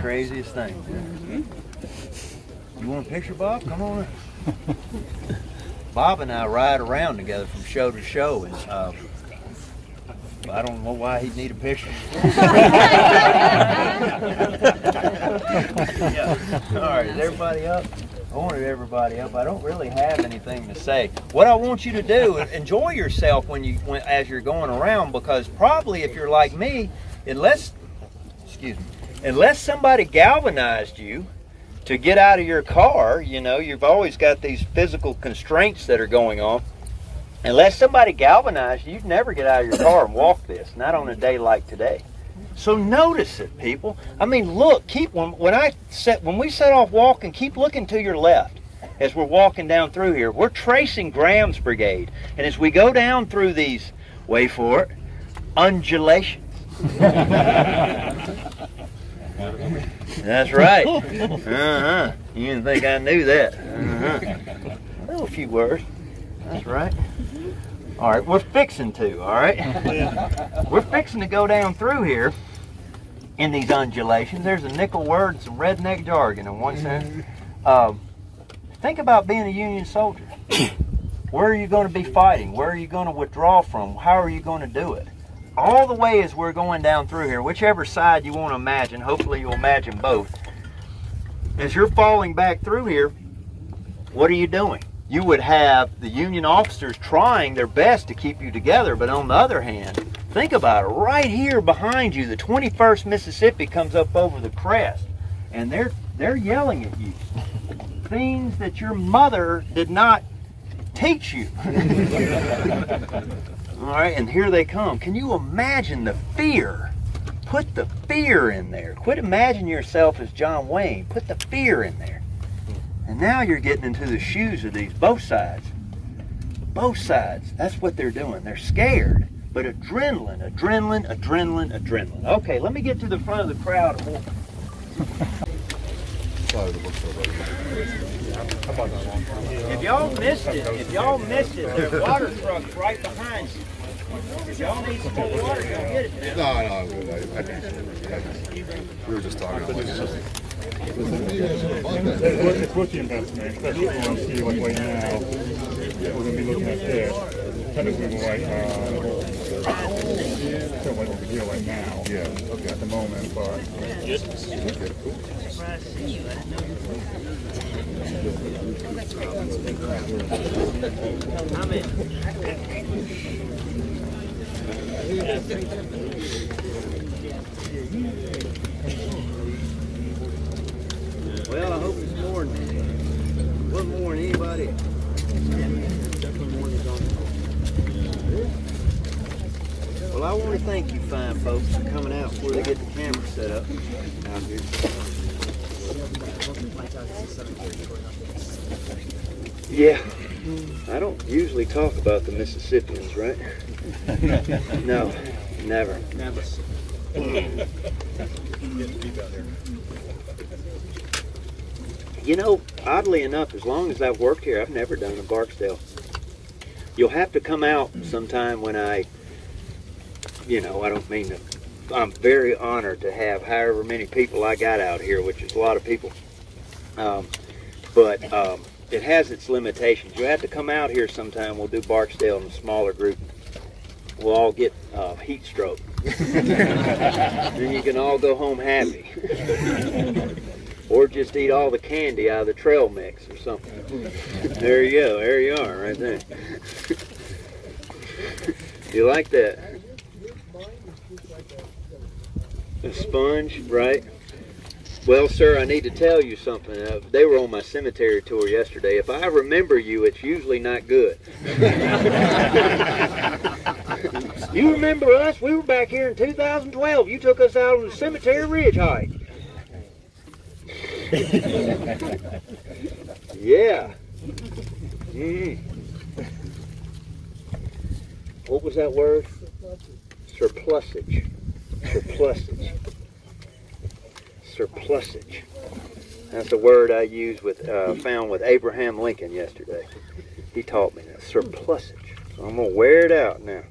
Craziest thing. You want a picture, Bob? Come on. Bob and I ride around together from show to show, and uh, I don't know why he'd need a picture. yeah. All right, is everybody up? Wanted everybody up. I don't really have anything to say. What I want you to do is enjoy yourself when you when, as you're going around because probably if you're like me, unless excuse me, unless somebody galvanized you to get out of your car, you know, you've always got these physical constraints that are going on. Unless somebody galvanized you, you'd never get out of your car and walk this, not on a day like today. So notice it, people. I mean, look, keep when, when I set when we set off walking, keep looking to your left as we're walking down through here. We're tracing Graham's brigade, and as we go down through these, wait for it, undulations. That's right. Uh-huh. You didn't think I knew that. Uh-huh. A few words. That's right. All right, we're fixing to, all right? we're fixing to go down through here in these undulations. There's a nickel word some redneck jargon in one sense. Um, think about being a Union soldier. Where are you going to be fighting? Where are you going to withdraw from? How are you going to do it? All the way as we're going down through here, whichever side you want to imagine, hopefully you'll imagine both. As you're falling back through here, what are you doing? You would have the Union officers trying their best to keep you together, but on the other hand, think about it. Right here behind you, the 21st Mississippi comes up over the crest, and they're they're yelling at you things that your mother did not teach you. All right, and here they come. Can you imagine the fear? Put the fear in there. Quit imagining yourself as John Wayne. Put the fear in there. And now you're getting into the shoes of these, both sides. Both sides. That's what they're doing. They're scared. But adrenaline, adrenaline, adrenaline, adrenaline. Okay, let me get to the front of the crowd. If y'all missed it, if y'all missed it, there's water trucks right behind you. Y'all need some water, go get it. No, no, I, we were just talking. It's worth the investment, especially if we want to see like right now. We're going to be looking at this. Technically, we're like, uh, of like over here right now. Yeah, okay. At the moment, but. Okay, cool. I'm in. Well, I hope it's more than one more than anybody. Definitely more than Well, I want to thank you fine folks for coming out before they get the camera set up out here. Yeah. I don't usually talk about the Mississippians, right? no, never. Never. Mm. You know, oddly enough, as long as I've worked here, I've never done a Barksdale. You'll have to come out sometime when I, you know, I don't mean to. I'm very honored to have however many people I got out here, which is a lot of people. Um, but um, it has its limitations. You have to come out here sometime. We'll do Barksdale in a smaller group. We'll all get uh, heat stroke. then you can all go home happy. or just eat all the candy out of the trail mix or something. There you go. There you are, right there. you like that? A sponge, right? Well, sir, I need to tell you something. Uh, they were on my cemetery tour yesterday. If I remember you, it's usually not good. you remember us? We were back here in 2012. You took us out on the cemetery ridge hike. Yeah. Mm. What was that word? Surplusage. Surplusage. Surplusage. That's a word I used with uh, found with Abraham Lincoln yesterday. He taught me that surplusage. So I'm gonna wear it out now.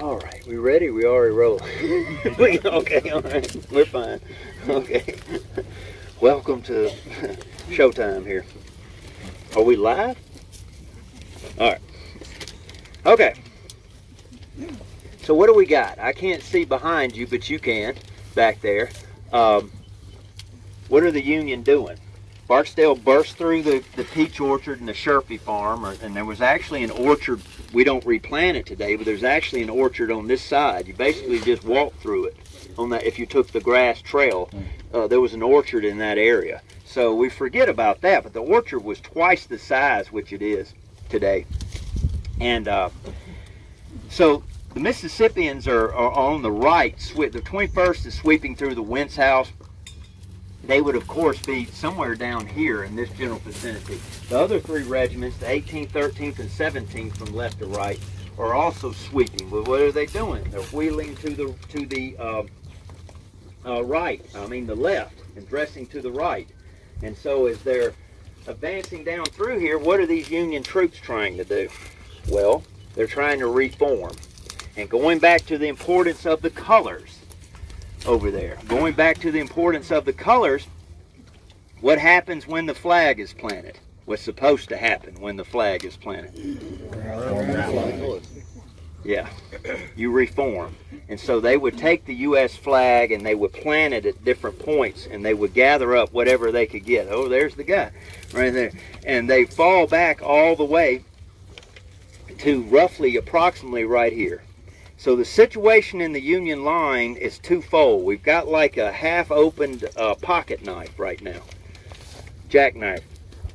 All right, we ready? We already we, okay, all right, we're fine. Okay. Welcome to showtime here. Are we live? All right. Okay. So what do we got? I can't see behind you, but you can back there. Um, what are the Union doing? Barksdale burst through the, the peach orchard and the Sherfy farm, or, and there was actually an orchard. We don't replant it today, but there's actually an orchard on this side. You basically just walk through it. On that, if you took the grass trail, uh, there was an orchard in that area. So we forget about that, but the orchard was twice the size which it is today. And uh, so the Mississippians are, are on the right. The 21st is sweeping through the Wentz house they would of course be somewhere down here in this general vicinity. The other three regiments, the 18th, 13th, and 17th from left to right, are also sweeping. But what are they doing? They're wheeling to the to the uh, uh, right, I mean the left, and dressing to the right. And so as they're advancing down through here, what are these Union troops trying to do? Well, they're trying to reform. And going back to the importance of the colors, over there. Going back to the importance of the colors, what happens when the flag is planted? What's supposed to happen when the flag is planted? Yeah, you reform. And so they would take the U.S. flag and they would plant it at different points and they would gather up whatever they could get. Oh, there's the guy right there. And they fall back all the way to roughly approximately right here. So the situation in the Union line is twofold. We've got like a half-opened uh, pocket knife right now, jackknife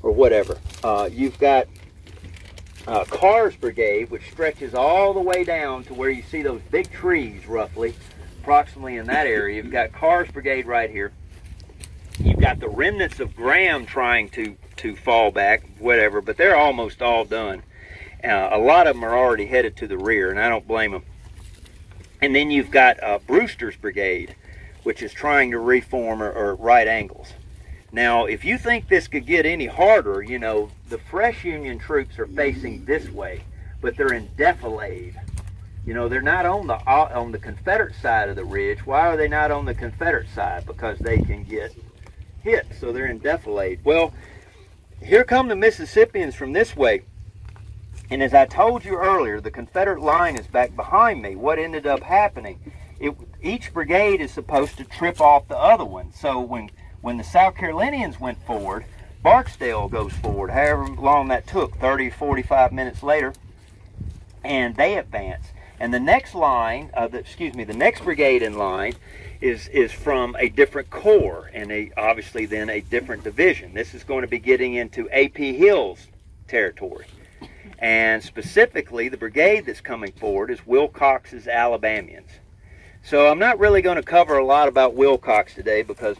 or whatever. Uh, you've got uh, Carr's Brigade, which stretches all the way down to where you see those big trees, roughly, approximately in that area. You've got Carr's Brigade right here. You've got the remnants of Graham trying to to fall back, whatever, but they're almost all done. Uh, a lot of them are already headed to the rear, and I don't blame them. And then you've got uh, Brewster's Brigade, which is trying to reform or, or right angles. Now, if you think this could get any harder, you know, the fresh Union troops are facing this way, but they're in defilade. You know, they're not on the uh, on the Confederate side of the ridge. Why are they not on the Confederate side? Because they can get hit, so they're in defilade. Well, here come the Mississippians from this way. And as I told you earlier, the Confederate line is back behind me. What ended up happening? It, each brigade is supposed to trip off the other one. So when, when the South Carolinians went forward, Barksdale goes forward, however long that took, 30, 45 minutes later, and they advance. And the next line, uh, the, excuse me, the next brigade in line is, is from a different corps and a, obviously then a different division. This is going to be getting into A.P. Hill's territory. And specifically, the brigade that's coming forward is Wilcox's Alabamians. So I'm not really going to cover a lot about Wilcox today because,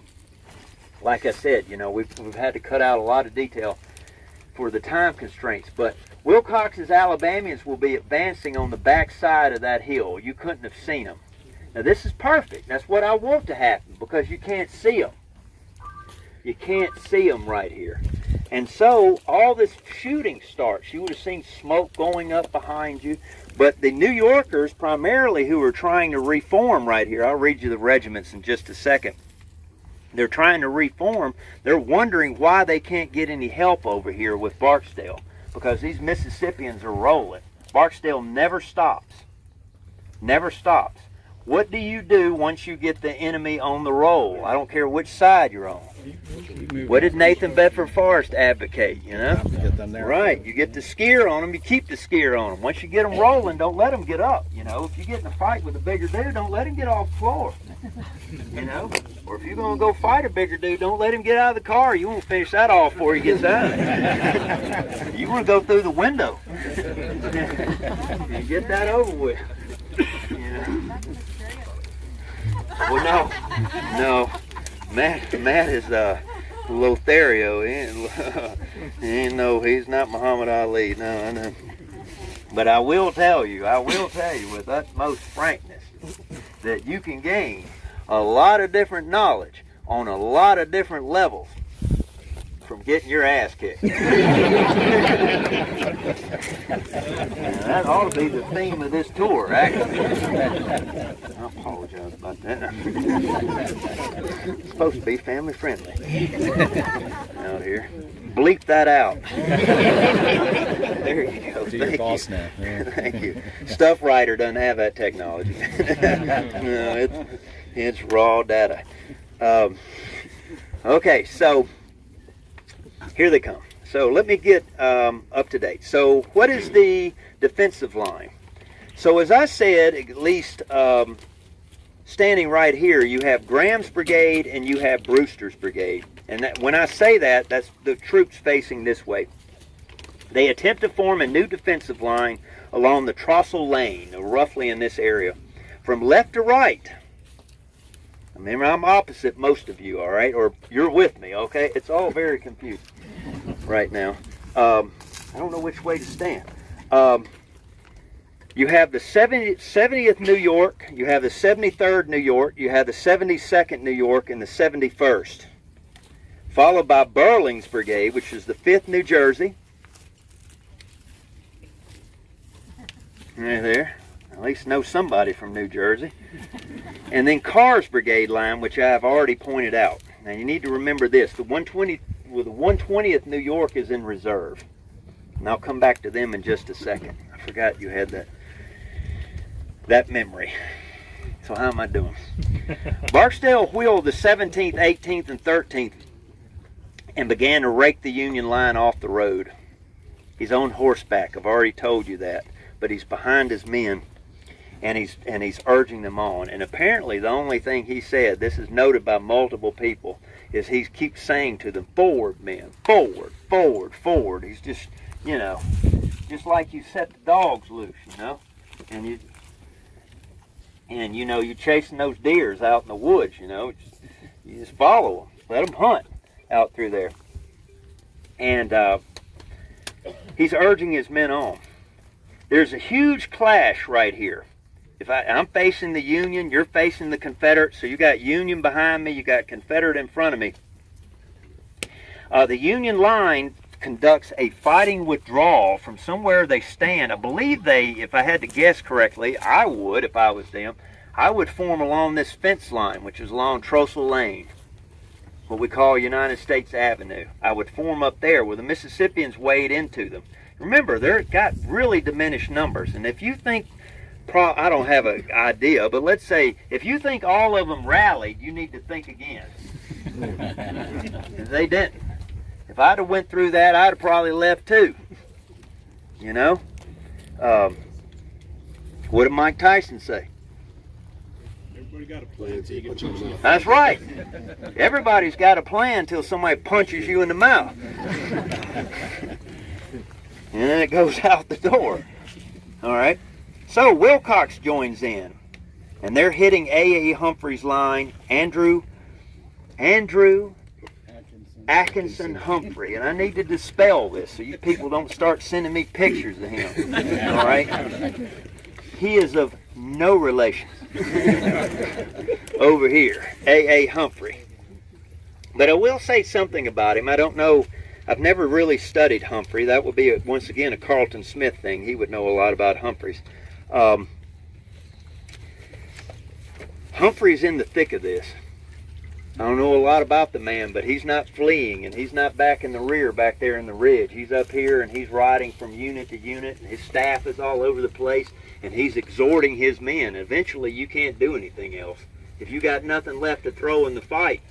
like I said, you know, we've, we've had to cut out a lot of detail for the time constraints. But Wilcox's Alabamians will be advancing on the back side of that hill. You couldn't have seen them. Now this is perfect. That's what I want to happen because you can't see them. You can't see them right here. And so all this shooting starts. You would have seen smoke going up behind you. But the New Yorkers, primarily, who are trying to reform right here, I'll read you the regiments in just a second. They're trying to reform. They're wondering why they can't get any help over here with Barksdale because these Mississippians are rolling. Barksdale never stops. Never stops. What do you do once you get the enemy on the roll? I don't care which side you're on. What did Nathan Bedford Forrest advocate? You know, right? You get the skier on them, you keep the skier on them. Once you get them rolling, don't let them get up. You know, if you get in a fight with a bigger dude, don't let him get off the floor. You know, or if you're gonna go fight a bigger dude, don't let him get out of the car. You won't finish that off before he gets out. you want to go through the window and get that over with. You know? Well, no, no. Matt, Matt is uh, Lothario. He ain't, he ain't no, he's not Muhammad Ali. No, I know. But I will tell you, I will tell you with utmost frankness that you can gain a lot of different knowledge on a lot of different levels from getting your ass kicked. that ought to be the theme of this tour, actually. I apologize about that. it's supposed to be family friendly out here. Bleep that out. there you go. To Thank your boss you. now. Yeah. Thank you. StuffWriter doesn't have that technology. no, it's, it's raw data. Um, okay, so here they come. So let me get um, up to date. So what is the defensive line? So as I said, at least um, standing right here, you have Graham's brigade and you have Brewster's brigade. And that, when I say that, that's the troops facing this way. They attempt to form a new defensive line along the Trostle Lane, roughly in this area, from left to right. Remember, I'm opposite most of you, all right? Or you're with me, okay? It's all very confusing right now. Um, I don't know which way to stand. Um, you have the 70, 70th New York, you have the 73rd New York, you have the 72nd New York, and the 71st. Followed by Burling's Brigade, which is the 5th New Jersey. Right there. At least know somebody from New Jersey. And then Carr's Brigade line, which I have already pointed out. Now you need to remember this: the 120, well, the 120th New York is in reserve, and I'll come back to them in just a second. I forgot you had that that memory. So how am I doing? Barksdale wheeled the 17th, 18th, and 13th, and began to rake the Union line off the road. He's on horseback. I've already told you that, but he's behind his men and he's and he's urging them on. And apparently, the only thing he said, this is noted by multiple people, is he keeps saying to them, "Forward, men! Forward! Forward! Forward!" He's just, you know, just like you set the dogs loose, you know, and you and you know you're chasing those deers out in the woods, you know, you just follow them, let them hunt out through there, and uh, he's urging his men on. There's a huge clash right here if I, I'm facing the Union, you're facing the Confederate, so you got Union behind me, you got Confederate in front of me. Uh, the Union line conducts a fighting withdrawal from somewhere they stand. I believe they, if I had to guess correctly, I would if I was them, I would form along this fence line, which is along Trostle Lane, what we call United States Avenue. I would form up there where the Mississippians wade into them. Remember, they've got really diminished numbers, and if you think Pro, I don't have an idea, but let's say if you think all of them rallied, you need to think again. they didn't. If I'd have went through that, I'd have probably left too. You know? Um, what did Mike Tyson say? Everybody got a plan until you get punched in the mouth. That's right. Everybody's got a plan until somebody punches you in the mouth. and then it goes out the door. All right? So Wilcox joins in. and they're hitting A.A. Humphrey's line, Andrew, Andrew Atkinson Humphrey, and I need to dispel this so you people don't start sending me pictures of him. All right? He is of no relation. Over here, A.A. Humphrey. But I will say something about him. I don't know. I've never really studied Humphrey. That would be, a, once again, a Karlton Smith thing. He would know a lot about Humphreys. Um, Humphrey's in the thick of this. I don't know a lot about the man, but he's not fleeing and he's not back in the rear back there in the ridge. He's up here and he's riding from unit to unit and his staff is all over the place and he's exhorting his men. Eventually you can't do anything else. If you got nothing left to throw in the fight,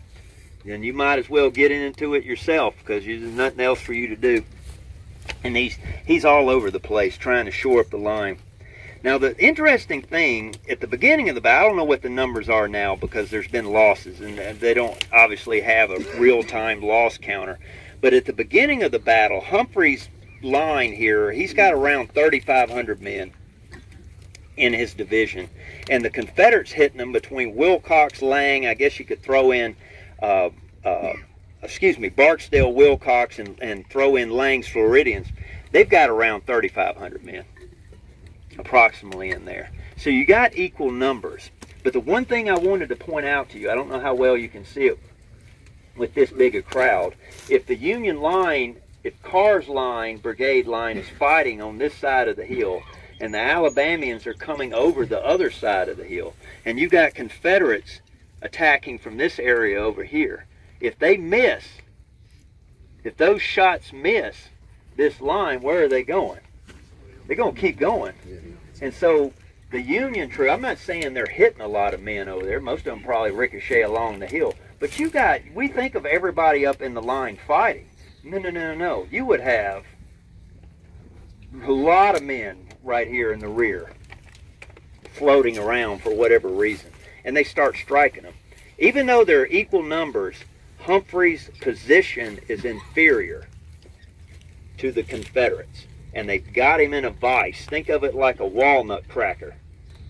then you might as well get into it yourself because there's nothing else for you to do. And he's he's all over the place trying to shore up the line. Now, the interesting thing at the beginning of the battle, I don't know what the numbers are now because there's been losses and they don't obviously have a real time loss counter. But at the beginning of the battle, Humphrey's line here, he's got around 3,500 men in his division. And the Confederates hitting them between Wilcox, Lang, I guess you could throw in, uh, uh, excuse me, Barksdale, Wilcox, and, and throw in Lang's Floridians. They've got around 3,500 men approximately in there. So you got equal numbers. But the one thing I wanted to point out to you, I don't know how well you can see it with this big a crowd. If the Union line, if Carr's line, brigade line is fighting on this side of the hill, and the Alabamians are coming over the other side of the hill, and you got Confederates attacking from this area over here, if they miss, if those shots miss this line, where are they going? They're going to keep going. And so the Union troop, I'm not saying they're hitting a lot of men over there. Most of them probably ricochet along the hill. But you got, we think of everybody up in the line fighting. No, no, no, no, no. You would have a lot of men right here in the rear floating around for whatever reason. And they start striking them. Even though they're equal numbers, Humphrey's position is inferior to the Confederates and they've got him in a vise. Think of it like a walnut cracker.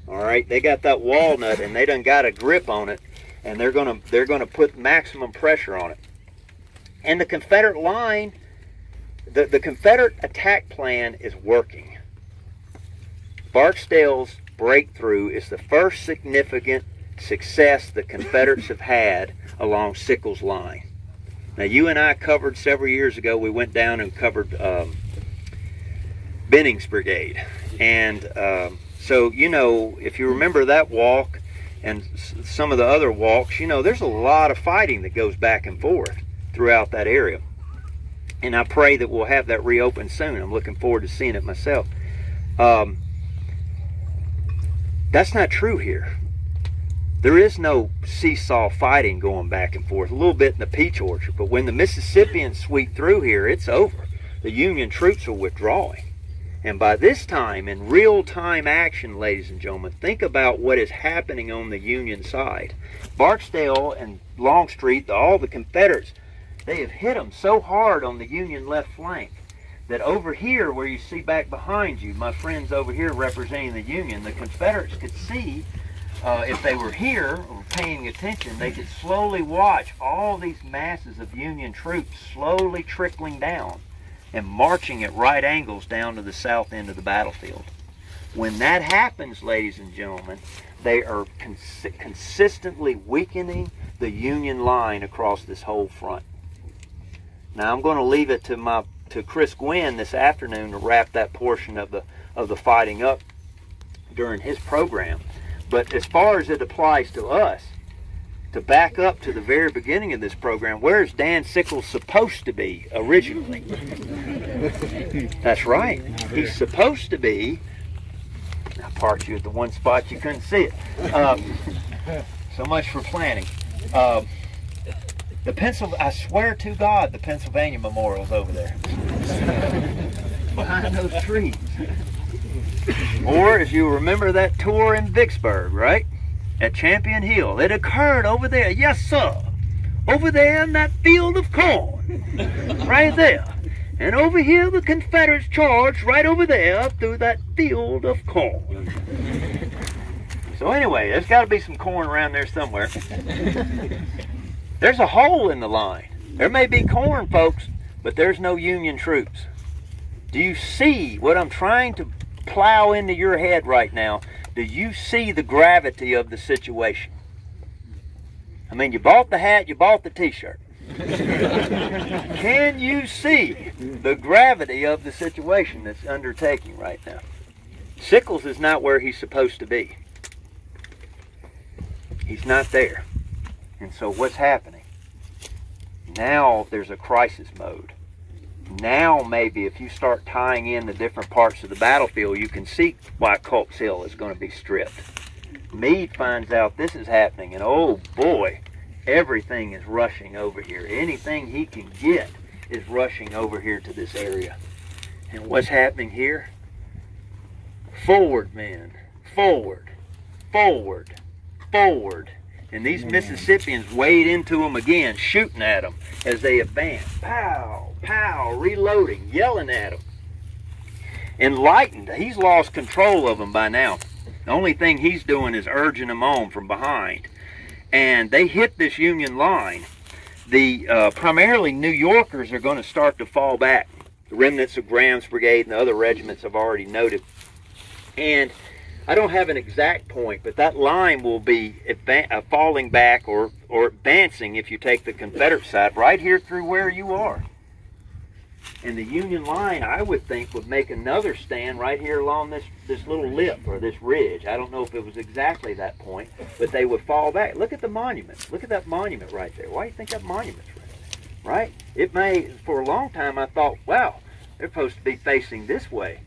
All right, they got that walnut and they done got a grip on it, and they're gonna they're gonna put maximum pressure on it. And the Confederate line, the, the Confederate attack plan is working. Barksdale's breakthrough is the first significant success the Confederates have had along Sickles' line. Now, you and I covered several years ago, we went down and covered um, Benning's brigade. And um, so, you know, if you remember that walk and some of the other walks, you know, there's a lot of fighting that goes back and forth throughout that area. And I pray that we'll have that reopened soon. I'm looking forward to seeing it myself. Um, that's not true here. There is no seesaw fighting going back and forth. A little bit in the peach orchard, but when the Mississippians sweep through here, it's over. The Union troops are withdrawing. And by this time, in real time action, ladies and gentlemen, think about what is happening on the Union side. Barksdale and Longstreet, all the Confederates, they have hit them so hard on the Union left flank that over here, where you see back behind you, my friends over here representing the Union, the Confederates could see, uh, if they were here or paying attention, they could slowly watch all these masses of Union troops slowly trickling down and marching at right angles down to the south end of the battlefield. When that happens, ladies and gentlemen, they are cons consistently weakening the Union line across this whole front. Now I'm going to leave it to my to Chris Gwinn this afternoon to wrap that portion of the of the fighting up during his program. But as far as it applies to us, to back up to the very beginning of this program, where is Dan Sickles supposed to be originally? That's right. He's supposed to be. I parked you at the one spot you couldn't see it. Um, so much for planning. Um, the Pencil, I swear to God, the Pennsylvania Memorial's over there, behind those trees. Or, as you remember that tour in Vicksburg, right? At Champion Hill. It occurred over there, yes sir, over there in that field of corn, right there. And over here the Confederates charged right over there through that field of corn. So anyway, there's got to be some corn around there somewhere. there's a hole in the line. There may be corn, folks, but there's no Union troops. Do you see what I'm trying to plow into your head right now? Do you see the gravity of the situation? I mean, you bought the hat, you bought the t-shirt. Can you see the gravity of the situation that's undertaking right now? Sickles is not where he's supposed to be. He's not there. And so what's happening? Now there's a crisis mode. Now maybe if you start tying in the different parts of the battlefield, you can see why Culp's Hill is going to be stripped. Meade finds out this is happening, and oh boy, everything is rushing over here. Anything he can get is rushing over here to this area. And what's happening here? Forward, men. Forward. Forward. Forward. And these Mississippians wade into them again, shooting at them as they advance. Pow, pow, reloading, yelling at them. Enlightened. He's lost control of them by now. The only thing he's doing is urging them on from behind. And they hit this Union line. The uh, primarily New Yorkers are going to start to fall back. The remnants of Graham's brigade and the other regiments I've already noted. And I don't have an exact point, but that line will be uh, falling back or, or advancing if you take the Confederate side right here through where you are. And the Union line, I would think, would make another stand right here along this, this little lip or this ridge. I don't know if it was exactly that point, but they would fall back. Look at the monument. Look at that monument right there. Why do you think that monument's right there? Right? It may, for a long time, I thought, wow, they're supposed to be facing this way.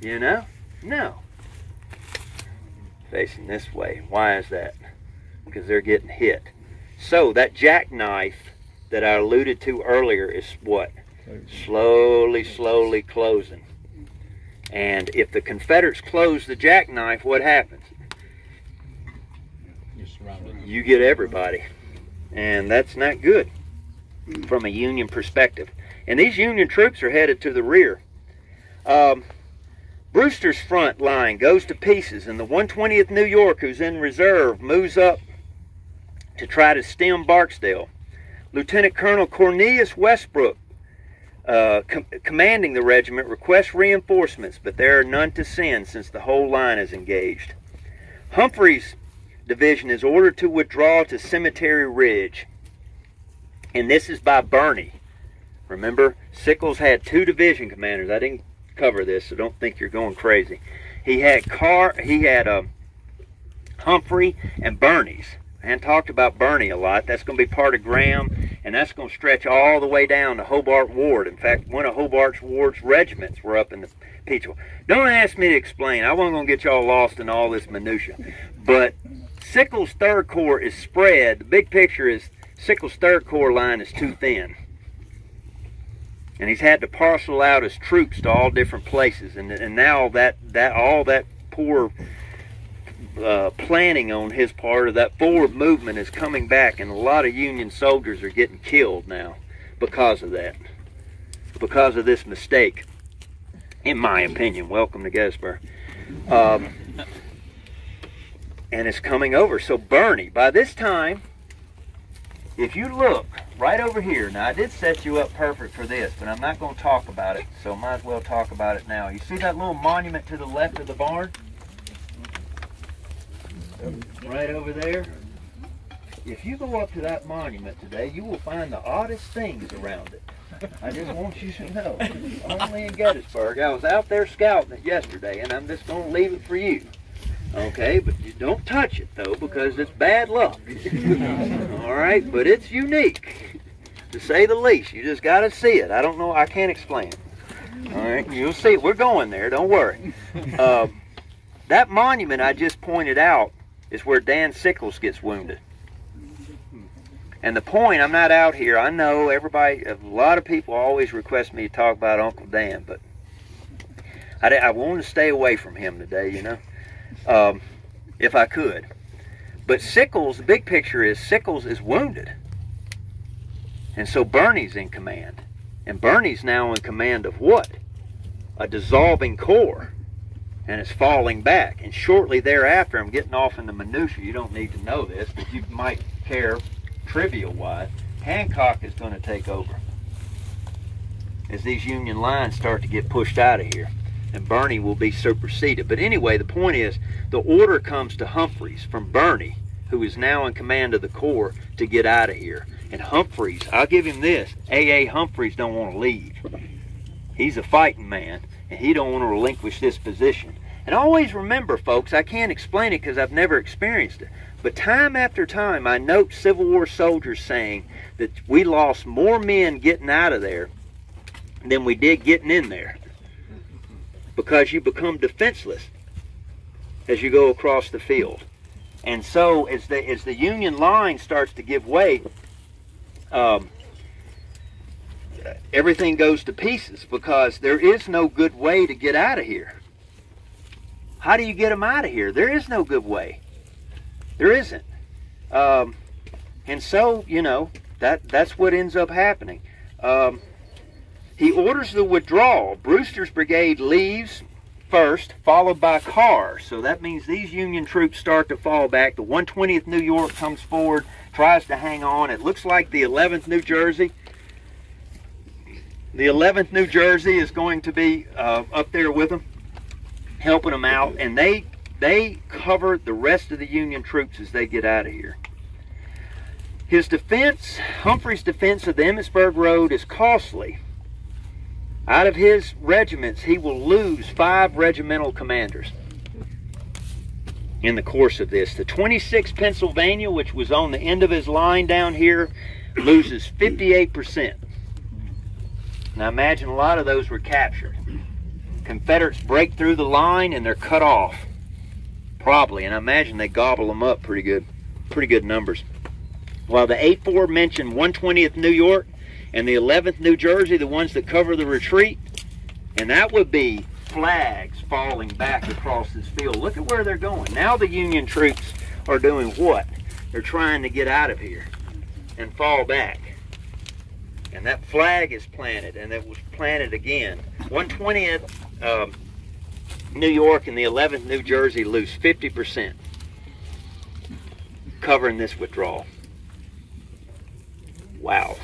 You know? No. Facing this way. Why is that? Because they're getting hit. So that jackknife that I alluded to earlier is what? Slowly, slowly closing. And if the Confederates close the jackknife, what happens? You get everybody. And that's not good from a Union perspective. And these Union troops are headed to the rear. Um, Brewster's front line goes to pieces, and the 120th New York, who's in reserve, moves up to try to stem Barksdale. Lieutenant Colonel Cornelius Westbrook, uh, com commanding the regiment, requests reinforcements, but there are none to send since the whole line is engaged. Humphreys' division is ordered to withdraw to Cemetery Ridge, and this is by Birney. Remember, Sickles had two division commanders. I didn't cover this, so don't think you're going crazy. He had Carr, he had uh, Humphrey and Birney's. And talked about Birney a lot. That's going to be part of Graham, and that's going to stretch all the way down to Hobart Ward. In fact, one of Hobart Ward's regiments were up in the Peachville. Don't ask me to explain. I wasn't going to get y'all lost in all this minutia. But Sickles' Third Corps is spread. The big picture is Sickles' Third Corps line is too thin and he's had to parcel out his troops to all different places. And, and now that that all that poor uh, planning on his part of that forward movement is coming back. And a lot of union soldiers are getting killed now because of that. Because of this mistake in my opinion. Welcome to Gettysburg. Um, and it's coming over. So Birney, by this time if you look right over here, now I did set you up perfect for this, but I'm not going to talk about it, so might as well talk about it now. You see that little monument to the left of the barn? Right over there? If you go up to that monument today, you will find the oddest things around it. I just want you to know, only in Gettysburg. I was out there scouting it yesterday, and I'm just going to leave it for you. Okay, but you don't touch it though because it's bad luck. All right, but it's unique to say the least. You just got to see it. I don't know. I can't explain it. All right, you'll see it. We're going there. Don't worry. Uh, that monument I just pointed out is where Dan Sickles gets wounded. And the point, I'm not out here. I know everybody, a lot of people always request me to talk about Uncle Dan, but I, I want to stay away from him today, you know um, if I could. But Sickles, the big picture is Sickles is wounded. And so Birney's in command. And Birney's now in command of what? A dissolving corps. and it's falling back. And shortly thereafter, I'm getting off in the minutiae. You don't need to know this, but you might care trivia wise. Hancock is going to take over as these Union lines start to get pushed out of here. And Birney will be superseded. But anyway, the point is the order comes to Humphreys from Birney, who is now in command of the Corps, to get out of here. And Humphreys, I'll give him this, A.A. Humphreys don't want to leave. He's a fighting man, and he don't want to relinquish this position. And always remember, folks, I can't explain it because I've never experienced it. But time after time, I note Civil War soldiers saying that we lost more men getting out of there than we did getting in there. Because you become defenseless as you go across the field. And so as the, as the Union line starts to give way, um, everything goes to pieces because there is no good way to get out of here. How do you get them out of here? There is no good way. There isn't. Um, and so, you know, that that's what ends up happening. Um, he orders the withdrawal. Brewster's brigade leaves first, followed by Carr. So that means these Union troops start to fall back. The 120th New York comes forward, tries to hang on. It looks like the 11th New Jersey. The 11th New Jersey is going to be uh, up there with them, helping them out, and they they cover the rest of the Union troops as they get out of here. His defense, Humphrey's defense of the Emmitsburg Road is costly. Out of his regiments, he will lose five regimental commanders in the course of this. The 26th Pennsylvania, which was on the end of his line down here, loses 58%. Now imagine a lot of those were captured. Confederates break through the line and they're cut off. Probably, and I imagine they gobble them up pretty good, pretty good numbers. While the 8-4 mentioned 120th New York and the 11th New Jersey, the ones that cover the retreat, and that would be flags falling back across this field. Look at where they're going. Now the Union troops are doing what? They're trying to get out of here and fall back. And that flag is planted, and it was planted again. 120th um, New York and the 11th New Jersey lose 50% covering this withdrawal. Wow.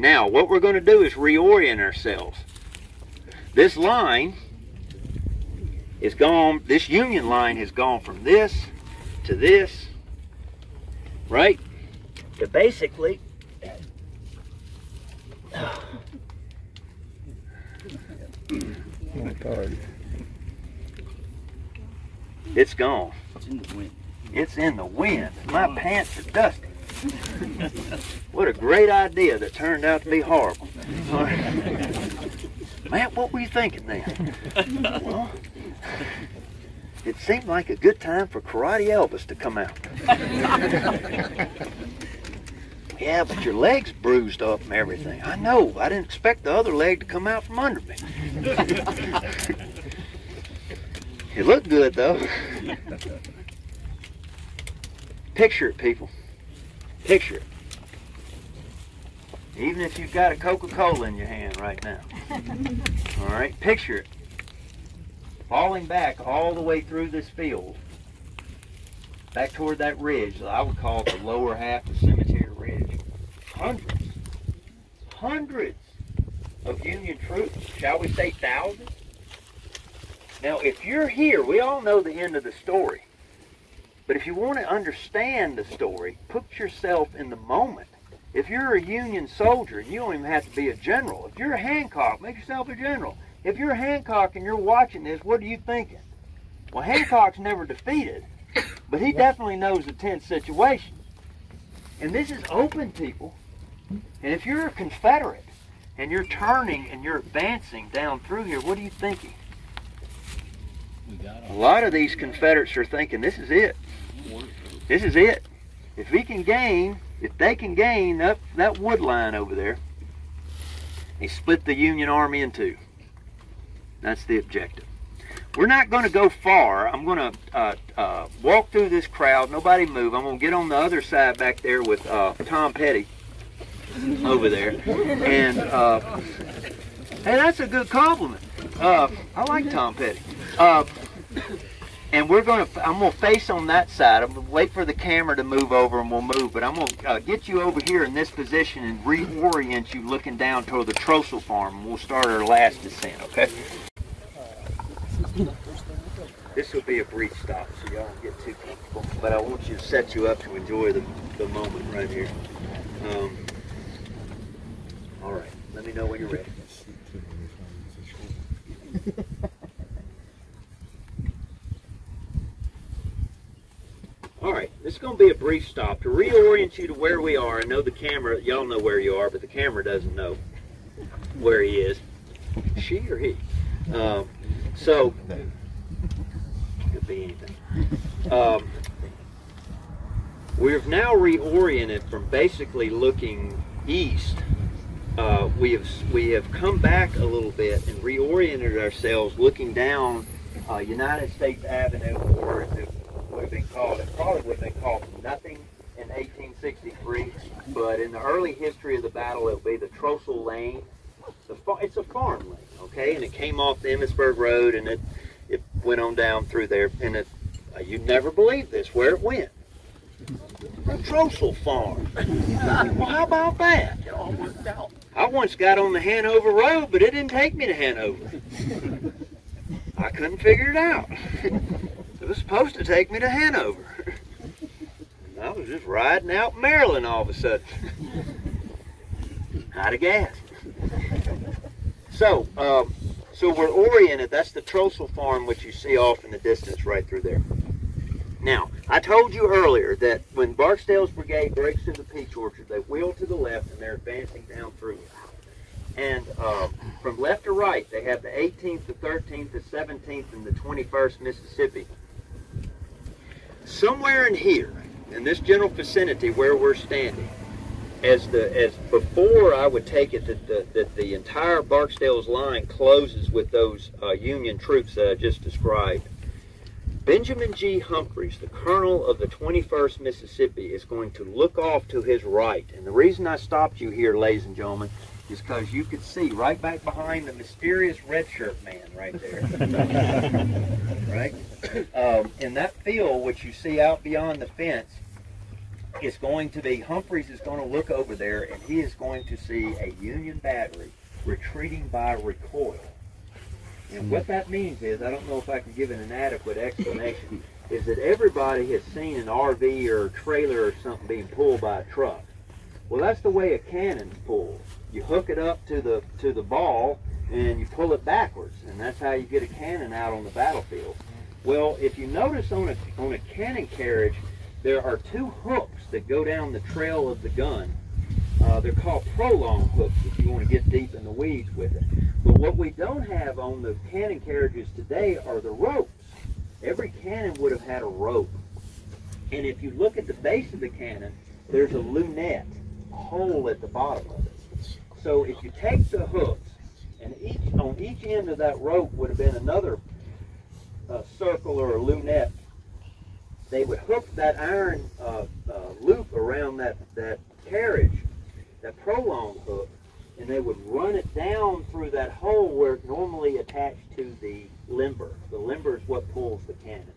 Now, what we're going to do is reorient ourselves. This line is gone, this Union line has gone from this to this, right? To basically It's gone. It's in the wind. It's in the wind. My pants are dusty. What a great idea that turned out to be horrible. Man, what were you thinking then? Well, it seemed like a good time for Karate Elvis to come out. yeah, but your leg's bruised up and everything. I know. I didn't expect the other leg to come out from under me. it looked good, though. Picture it, people. Picture it. Even if you've got a Coca-Cola in your hand right now. All right, picture it. Falling back all the way through this field, back toward that ridge, I would call it the lower half of Cemetery Ridge. Hundreds, hundreds of Union troops, shall we say thousands? Now, if you're here, we all know the end of the story. But if you want to understand the story, put yourself in the moment. If you're a Union soldier, and you don't even have to be a general. If you're a Hancock, make yourself a general. If you're a Hancock and you're watching this, what are you thinking? Well, Hancock's never defeated, but he definitely knows the tense situation. And this is open, people. And if you're a Confederate and you're turning and you're advancing down through here, what are you thinking? A lot of these Confederates are thinking, this is it. This is it. If we can gain, if they can gain that, that wood line over there, they split the Union Army in two. That's the objective. We're not going to go far. I'm going to uh, uh, walk through this crowd. Nobody move. I'm going to get on the other side back there with uh, Tom Petty over there. And, uh, hey, that's a good compliment. Uh, I like Tom Petty. And we're gonna, I'm gonna face on that side. I'm gonna wait for the camera to move over and we'll move, but I'm gonna uh, get you over here in this position and reorient you looking down toward the Trostle farm. And we'll start our last descent, okay? This will be a brief stop, so y'all don't get too comfortable. But I want you to set you up to enjoy the, the moment right here. Um, all right, let me know when you're ready. All right, this is going to be a brief stop to reorient you to where we are. I know the camera, y'all know where you are, but the camera doesn't know where he is. She or he? Um, so, could be anything. Um, we've now reoriented from basically looking east. Uh, we have we have come back a little bit and reoriented ourselves, looking down uh, United States Avenue, or the, have been called, it probably have been called nothing in 1863, but in the early history of the battle, it'll be the Trostle Lane. The it's a farm lane, okay, and it came off the Emmitsburg Road, and it it went on down through there, and it uh, you'd never believe this where it went. The Trostle Farm. well, how about that? It all worked out. I once got on the Hanover Road, but it didn't take me to Hanover. I couldn't figure it out. It was supposed to take me to Hanover. I was just riding out Maryland all of a sudden. Out of gas. So, um, so we're oriented. That's the Trostle farm, which you see off in the distance right through there. Now, I told you earlier that when Barksdale's brigade breaks the peach orchard, they wheel to the left and they're advancing down through it. And um, from left to right, they have the 18th, the 13th, the 17th, and the 21st Mississippi. Somewhere in here, in this general vicinity where we're standing, as the as before, I would take it that the, that the entire Barksdale's line closes with those uh, Union troops that I just described. Benjamin G. Humphreys, the colonel of the 21st Mississippi, is going to look off to his right. And the reason I stopped you here, ladies and gentlemen, is because you could see right back behind the mysterious red shirt man right there. right? Um, in that field, which you see out beyond the fence, is going to be, Humphreys is going to look over there and he is going to see a Union battery retreating by recoil. And what that means is, I don't know if I can give it an adequate explanation, is that everybody has seen an RV or a trailer or something being pulled by a truck. Well, that's the way a cannon's pulled. You hook it up to the to the ball and you pull it backwards, and that's how you get a cannon out on the battlefield. Well, if you notice on a on a cannon carriage, there are two hooks that go down the trail of the gun. Uh, they're called prolong hooks if you want to get deep in the weeds with it. But what we don't have on the cannon carriages today are the ropes. Every cannon would have had a rope. And if you look at the base of the cannon, there's a lunette, hole at the bottom of it. So if you take the hooks, and each on each end of that rope would have been another uh, circle or a lunette, they would hook that iron uh, uh, loop around that, that carriage, that prolong hook, and they would run it down through that hole where it's normally attached to the limber. The limber is what pulls the cannon.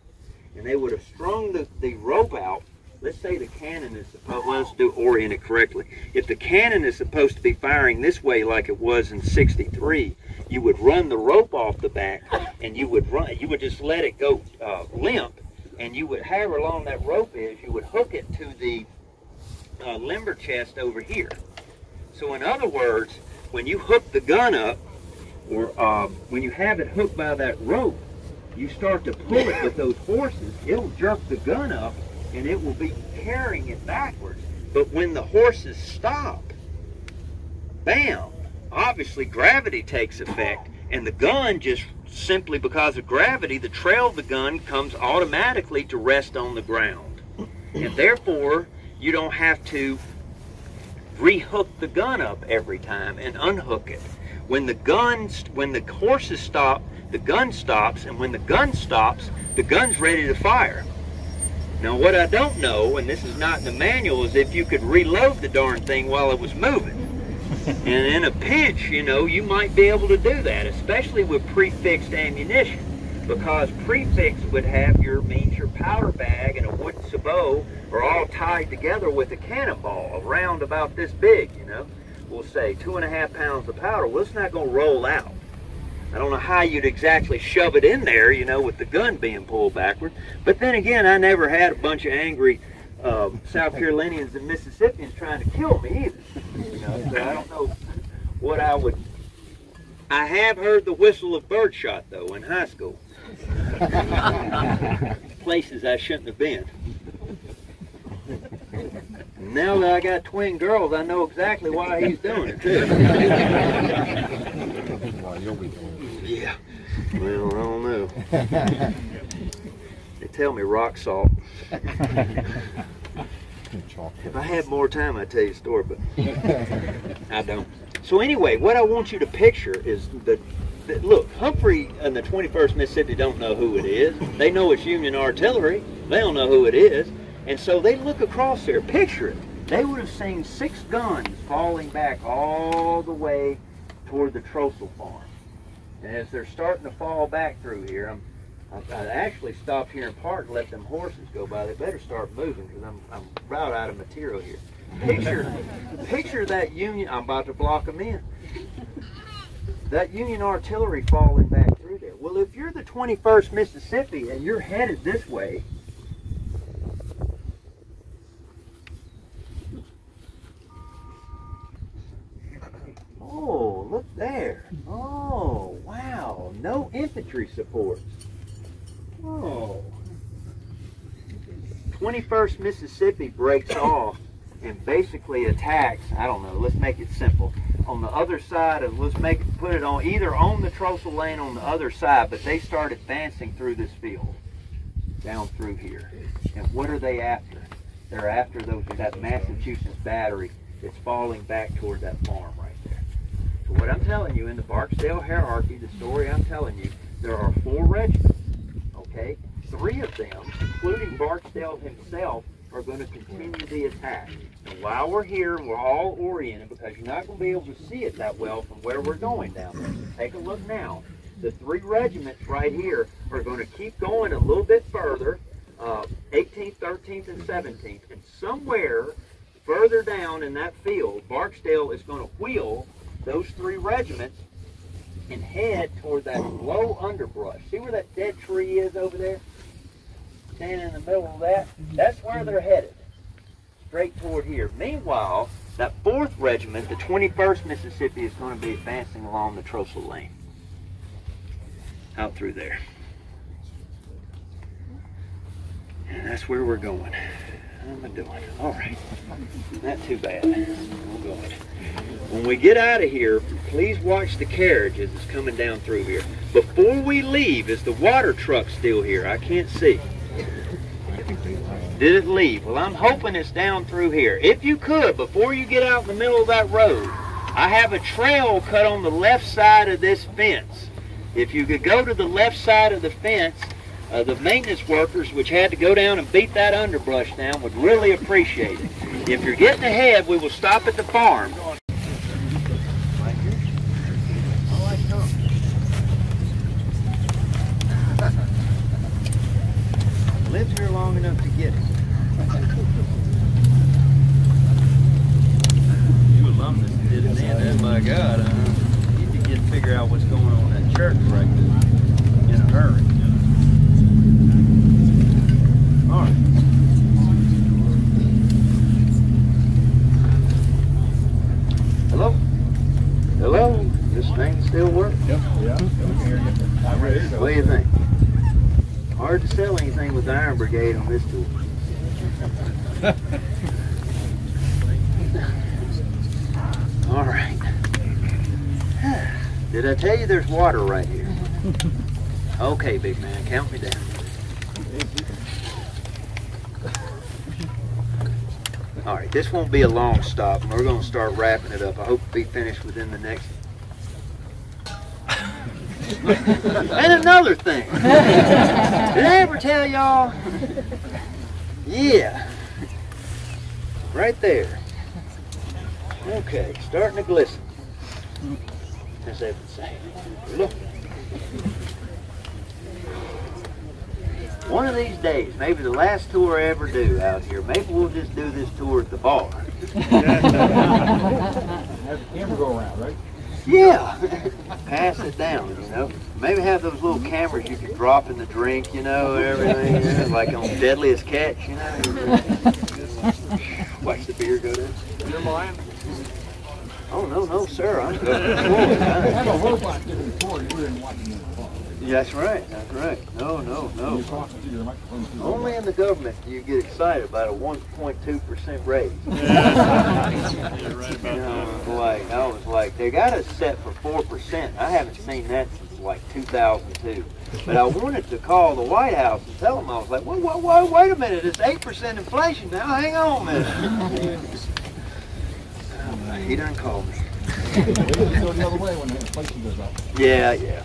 And they would have strung the, the rope out. Let's say the cannon is supposed, well, let's do orient it correctly. If the cannon is supposed to be firing this way like it was in 63, you would run the rope off the back and you would run, you would just let it go uh, limp and you would, however long that rope is, you would hook it to the uh, limber chest over here. So in other words, when you hook the gun up, or uh, when you have it hooked by that rope, you start to pull it with those horses, it'll jerk the gun up and it will be carrying it backwards. But when the horses stop, bam, obviously gravity takes effect and the gun just simply because of gravity, the trail of the gun comes automatically to rest on the ground. And therefore, you don't have to rehook the gun up every time and unhook it. When the guns, when the horses stop, the gun stops, and when the gun stops, the gun's ready to fire. Now, what I don't know, and this is not in the manual, is if you could reload the darn thing while it was moving. and in a pinch, you know, you might be able to do that, especially with prefixed ammunition. because prefix would have your means your powder bag and a wooden sabot are all tied together with a cannonball around about this big, you know. We'll say two and a half pounds of powder. Well, it's not going to roll out. I don't know how you'd exactly shove it in there, you know, with the gun being pulled backward. But then again, I never had a bunch of angry uh, South Carolinians and Mississippians trying to kill me either. You know, so I don't know what I would. I have heard the whistle of birdshot though in high school. Places I shouldn't have been. Now that I got twin girls, I know exactly why he's doing it too. Well, you'll be doing Yeah. Well, I don't know. They tell me rock salt. If I had more time, I'd tell you a story, but I don't. So anyway, what I want you to picture is the, the look. Humphrey and the 21st Mississippi don't know who it is. They know it's Union artillery. They don't know who it is, and so they look across there. Picture it. They would have seen six guns falling back all the way toward the Trostle farm. And as they're starting to fall back through here, I'm I, I actually stopped here in park and let them horses go by. They better start moving because I'm, I'm about out of material here. Picture, picture that Union. I'm about to block them in. That Union artillery falling back through there. Well, if you're the 21st Mississippi and you're headed this way, Oh, look there. Oh, wow. No infantry supports. Oh. 21st Mississippi breaks off and basically attacks, I don't know, let's make it simple. On the other side of, let's make it, put it on, either on the Trostle Lane on the other side, but they start advancing through this field, down through here. And what are they after? They're after those, that Massachusetts battery that's falling back toward that farm what I'm telling you in the Barksdale hierarchy, the story I'm telling you, there are four regiments okay? Three of them, including Barksdale himself, are going to continue the attack. And while we're here we're all oriented, because you're not going to be able to see it that well from where we're going down there. Take a look now. The three regiments right here are going to keep going a little bit further, uh, 18th, 13th, and 17th. And somewhere further down in that field, Barksdale is going to wheel those three regiments and head toward that low underbrush. See where that dead tree is over there? Standing in the middle of that? That's where they're headed. Straight toward here. Meanwhile, that 4th Regiment, the 21st Mississippi, is going to be advancing along the Trostle Lane. Out through there. And that's where we're going. Am I doing? All right. Not too bad. We'll go. When we get out of here, please watch the carriage as it's coming down through here. Before we leave, is the water truck still here? I can't see. Did it leave? Well, I'm hoping it's down through here. If you could, before you get out in the middle of that road, I have a trail cut on the left side of this fence. If you could go to the left side of the fence, uh, the maintenance workers, which had to go down and beat that underbrush down, would really appreciate it. If you're getting ahead, we will stop at the farm. Lived here long enough to get it. You alumnus did it then. Oh my God. Uh, you could get figure out what's going on in that church right there in a hurry. All right. Hello? Hello? This thing still work? Yep, yeah. What do you think? Hard to sell anything with the Iron Brigade on this tool. All right. Did I tell you there's water right here? Okay, big man, count me down. All right, this won't be a long stop. and We're going to start wrapping it up. I hope to be finished within the next. and another thing. Did I ever tell y'all? Yeah. Right there. Okay, starting to glisten. As they would say. Look. One of these days, maybe the last tour I ever do out here, maybe we'll just do this tour at the bar. Have the camera go around, right? Yeah, pass it down, you know. Maybe have those little cameras you can drop in the drink, you know, everything, you know, like on Deadliest Catch, you know. Watch the beer go down. You're mine. Oh no, no, sir, I'm good. Have a robot giving the tour, you didn't watch it in the car. That's right, that's right. No, no, no. You're talking to your microphone. through the Only in the government do you get excited about a 1.2% raise. You're right about know, that. like I was like, they got us set for four percent. I haven't seen that since like 2002. But I wanted to call the White House and tell them I was like, wait, wait, wait, wait a minute, it's eight percent inflation now. Hang on a minute. he done called me. They just go the other way when the inflation goes up. Yeah, yeah.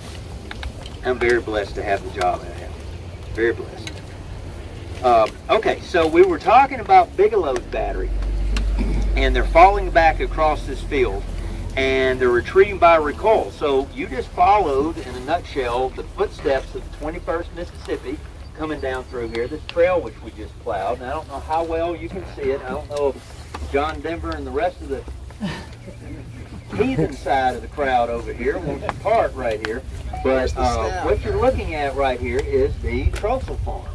I'm very blessed to have the job I have. Very blessed. Uh, okay, so we were talking about Bigelow's battery, and they're falling back across this field, and they're retreating by recoil. So you just followed, in a nutshell, the footsteps of the 21st Mississippi coming down through here, this trail which we just plowed. And I don't know how well you can see it. I don't know if John Denver and the rest of the heathen side of the crowd over here wants to park right here. But uh, what you're looking at right here is the Trostle Farm.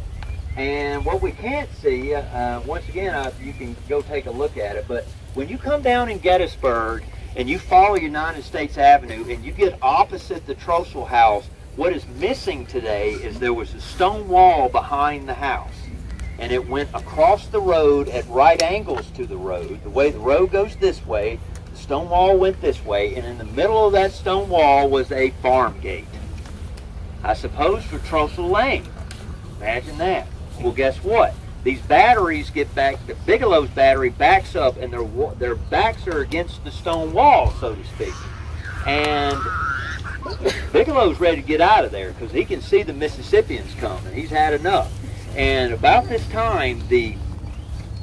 And what we can't see, uh, uh, once again, uh, you can go take a look at it, but when you come down in Gettysburg and you follow United States Avenue and you get opposite the Trostle house, what is missing today is there was a stone wall behind the house. And it went across the road at right angles to the road. The way the road goes this way, stone wall went this way, and in the middle of that stone wall was a farm gate. I suppose for Trostle Lane. Imagine that. Well, guess what? These batteries get back. The Bigelow's battery backs up, and their their backs are against the stone wall, so to speak. And Bigelow's ready to get out of there because he can see the Mississippians coming. He's had enough. And about this time, the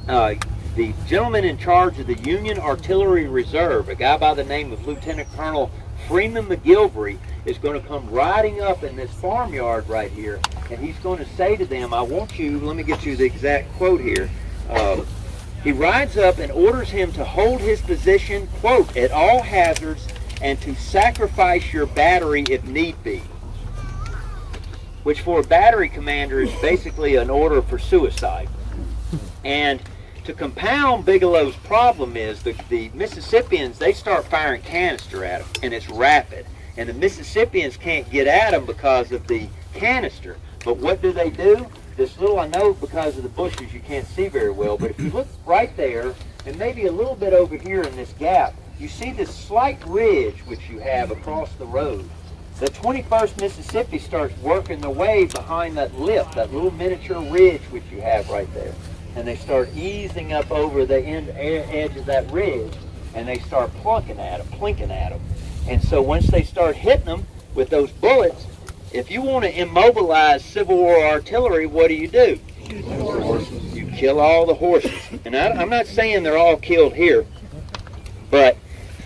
uh, the gentleman in charge of the Union Artillery Reserve, a guy by the name of Lieutenant Colonel Freeman McGilvery, is going to come riding up in this farmyard right here, and he's going to say to them, I want you, let me get you the exact quote here. Uh, he rides up and orders him to hold his position, quote, at all hazards, and to sacrifice your battery if need be. Which for a battery commander is basically an order for suicide. And to compound Bigelow's problem is the, the Mississippians, they start firing canister at them, and it's rapid. And the Mississippians can't get at them because of the canister. But what do they do? This little, I know because of the bushes you can't see very well, but if you look right there, and maybe a little bit over here in this gap, you see this slight ridge which you have across the road. The 21st Mississippi starts working the way behind that lip, that little miniature ridge which you have right there. And they start easing up over the end edge of that ridge, and they start plunking at them, plinking at them. And so once they start hitting them with those bullets, if you want to immobilize Civil War artillery, what do you do? You kill all the horses. And I, I'm not saying they're all killed here, but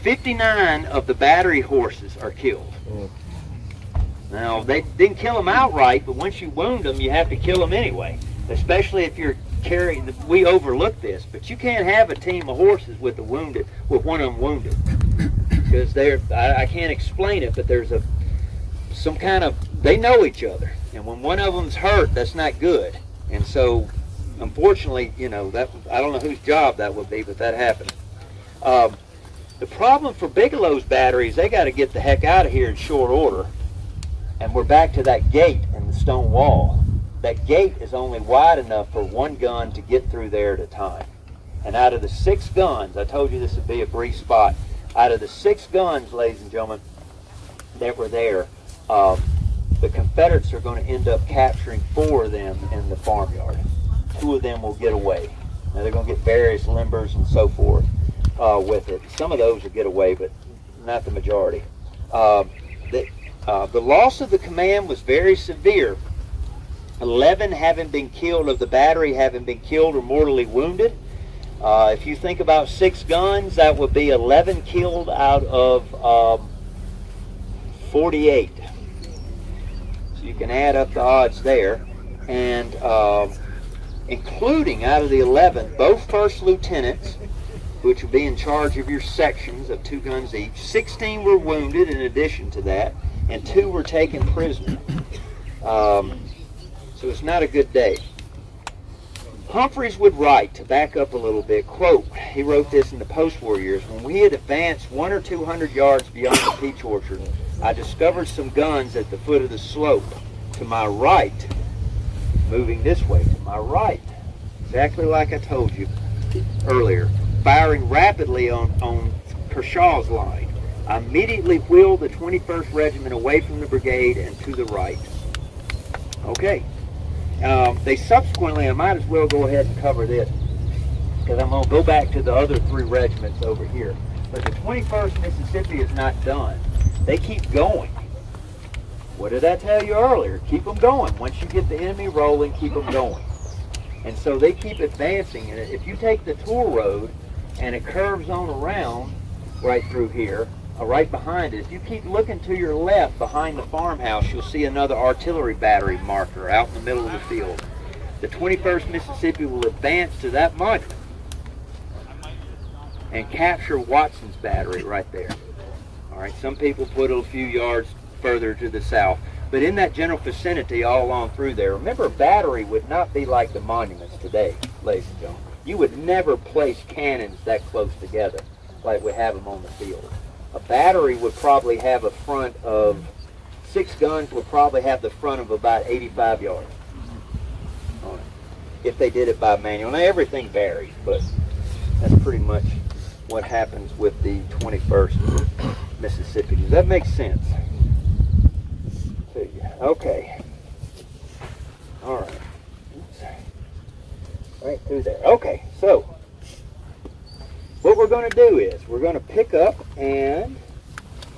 59 of the battery horses are killed. Now, they didn't kill them outright, but once you wound them, you have to kill them anyway. Especially if you're we overlook this, but you can't have a team of horses with a wounded, with one of them wounded. Because they're, I, I can't explain it, but there's a, some kind of, they know each other. And when one of them's hurt, that's not good. And so, unfortunately, you know, that, I don't know whose job that would be, but that happened. Um, the problem for Bigelow's batteries, they got to get the heck out of here in short order. And we're back to that gate in the stone wall. That gate is only wide enough for one gun to get through there at a time. And out of the six guns, I told you this would be a brief spot. Out of the six guns, ladies and gentlemen, that were there, um, the Confederates are going to end up capturing four of them in the farmyard. Two of them will get away. Now they're going to get various limbers and so forth uh, with it. Some of those will get away, but not the majority. Uh, the, uh, the loss of the command was very severe. 11 having been killed of the battery having been killed or mortally wounded. Uh, if you think about six guns, that would be 11 killed out of um, 48. So you can add up the odds there. and um, including out of the 11, both first lieutenants, which will be in charge of your sections of two guns each. 16 were wounded in addition to that, and two were taken prisoner. Um, so it's not a good day. Humphreys would write, to back up a little bit, quote, he wrote this in the post-war years, when we had advanced one or two hundred yards beyond the peach orchard, I discovered some guns at the foot of the slope to my right, moving this way to my right, exactly like I told you earlier, firing rapidly on, on Kershaw's line. I immediately wheeled the 21st Regiment away from the brigade and to the right. Okay. Um, they subsequently, I might as well go ahead and cover this because I'm going to go back to the other three regiments over here. But the 21st Mississippi is not done. They keep going. What did I tell you earlier? Keep them going. Once you get the enemy rolling, keep them going. And so they keep advancing. And if you take the tour road and it curves on around right through here, Uh, right behind it, if you keep looking to your left behind the farmhouse, you'll see another artillery battery marker out in the middle of the field. The 21st Mississippi will advance to that marker and capture Watson's battery right there. All right, some people put it a few yards further to the south. But in that general vicinity all along through there, remember a battery would not be like the monuments today, ladies and gentlemen. You would never place cannons that close together like we have them on the field. A battery would probably have a front of, six guns would probably have the front of about 85 yards on it, if they did it by manual. Now everything varies, but that's pretty much what happens with the 21st Mississippi. Does that make sense? Okay. All right. Right through there. Okay, so what we're going to do is we're going to pick up and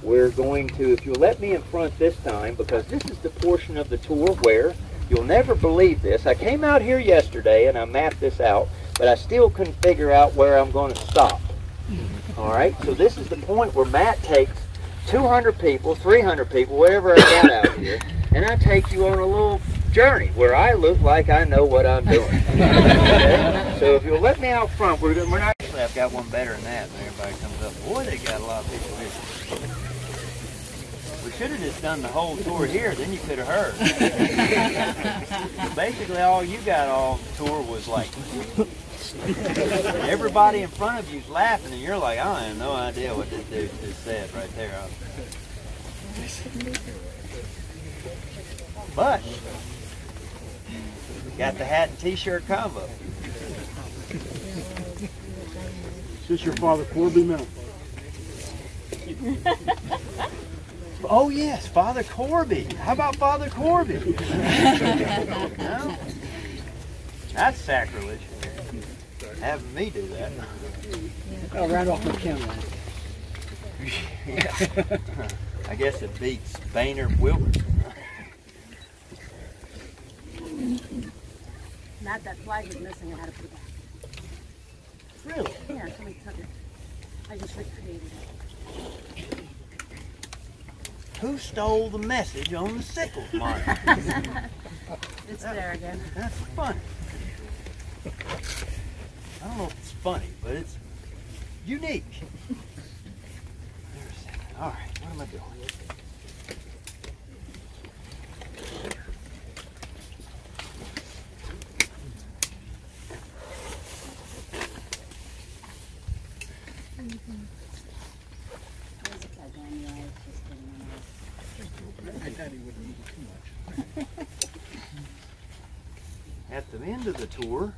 we're going to, if you'll let me in front this time, because this is the portion of the tour where you'll never believe this. I came out here yesterday and I mapped this out, but I still couldn't figure out where I'm going to stop. All right, so this is the point where Matt takes 200 people, 300 people, whatever I got out here, and I take you on a little journey where I look like I know what I'm doing. Okay? So if you'll let me out front, we're, we're not. Actually, I've got one better than that. And everybody comes up. Boy, they got a lot of people here. We should have just done the whole tour here. Then you could have heard. So basically, all you got all the tour was like. Everybody in front of you's laughing, and you're like, I have no idea what this dude just said right there. But got the hat and t-shirt combo. Is this your father Corby Miller? Oh yes, Father Corby. How about Father Corby? no? That's sacrilege. Having me do that. Oh, right off the camera. yeah. I guess it beats Boehner Wilkerson. Not that flag is missing, I had to put it back. Really? Yeah, somebody took it. I just recreated it. Who stole the message on the sickle mark? It's there again. That's funny. I don't know if it's funny, but it's unique. All right, what am I doing? Where's it at, Daniel? I was just getting it. At the end of the tour,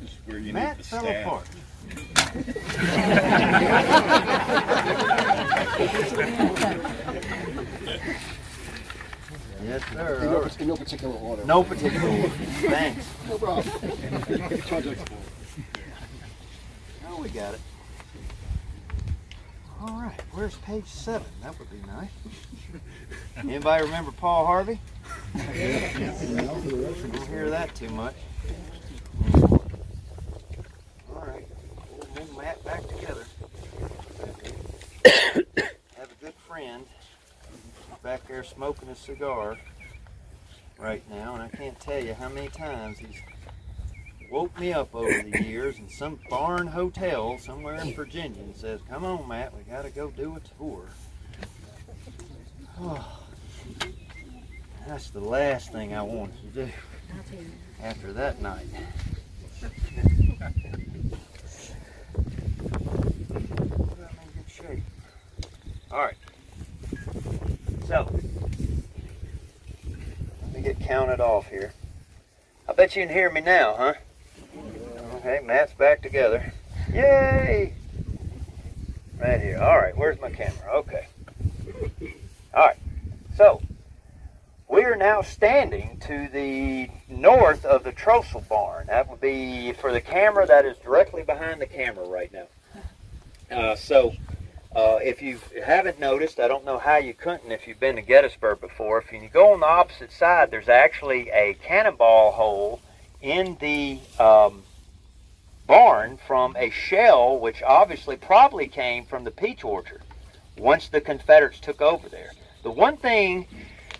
This is where you Matt need the fell staff. apart. yes, In sir. no, in no particular order. No particular order. Thanks. No problem. Charge extra. Oh, we got it. All right, where's page seven? That would be nice. Anybody remember Paul Harvey? Don't hear that too much. All right, we'll bring Matt back together. Have a good friend. back there smoking a cigar right now, and I can't tell you how many times he's woke me up over the years in some barn hotel somewhere in Virginia and says, Come on, Matt, we got to go do a tour. Oh, that's the last thing I wanted to do after that night. All right. So, let me get counted off here. I bet you can hear me now, huh? Okay, Matt's back together. Yay! Right here. All right, where's my camera? Okay. All right. So, we are now standing to the north of the Trostle barn. That would be for the camera that is directly behind the camera right now. Uh, so, uh, if you haven't noticed, I don't know how you couldn't if you've been to Gettysburg before. If you go on the opposite side, there's actually a cannonball hole in the um, barn from a shell, which obviously probably came from the peach orchard once the Confederates took over there. The one thing,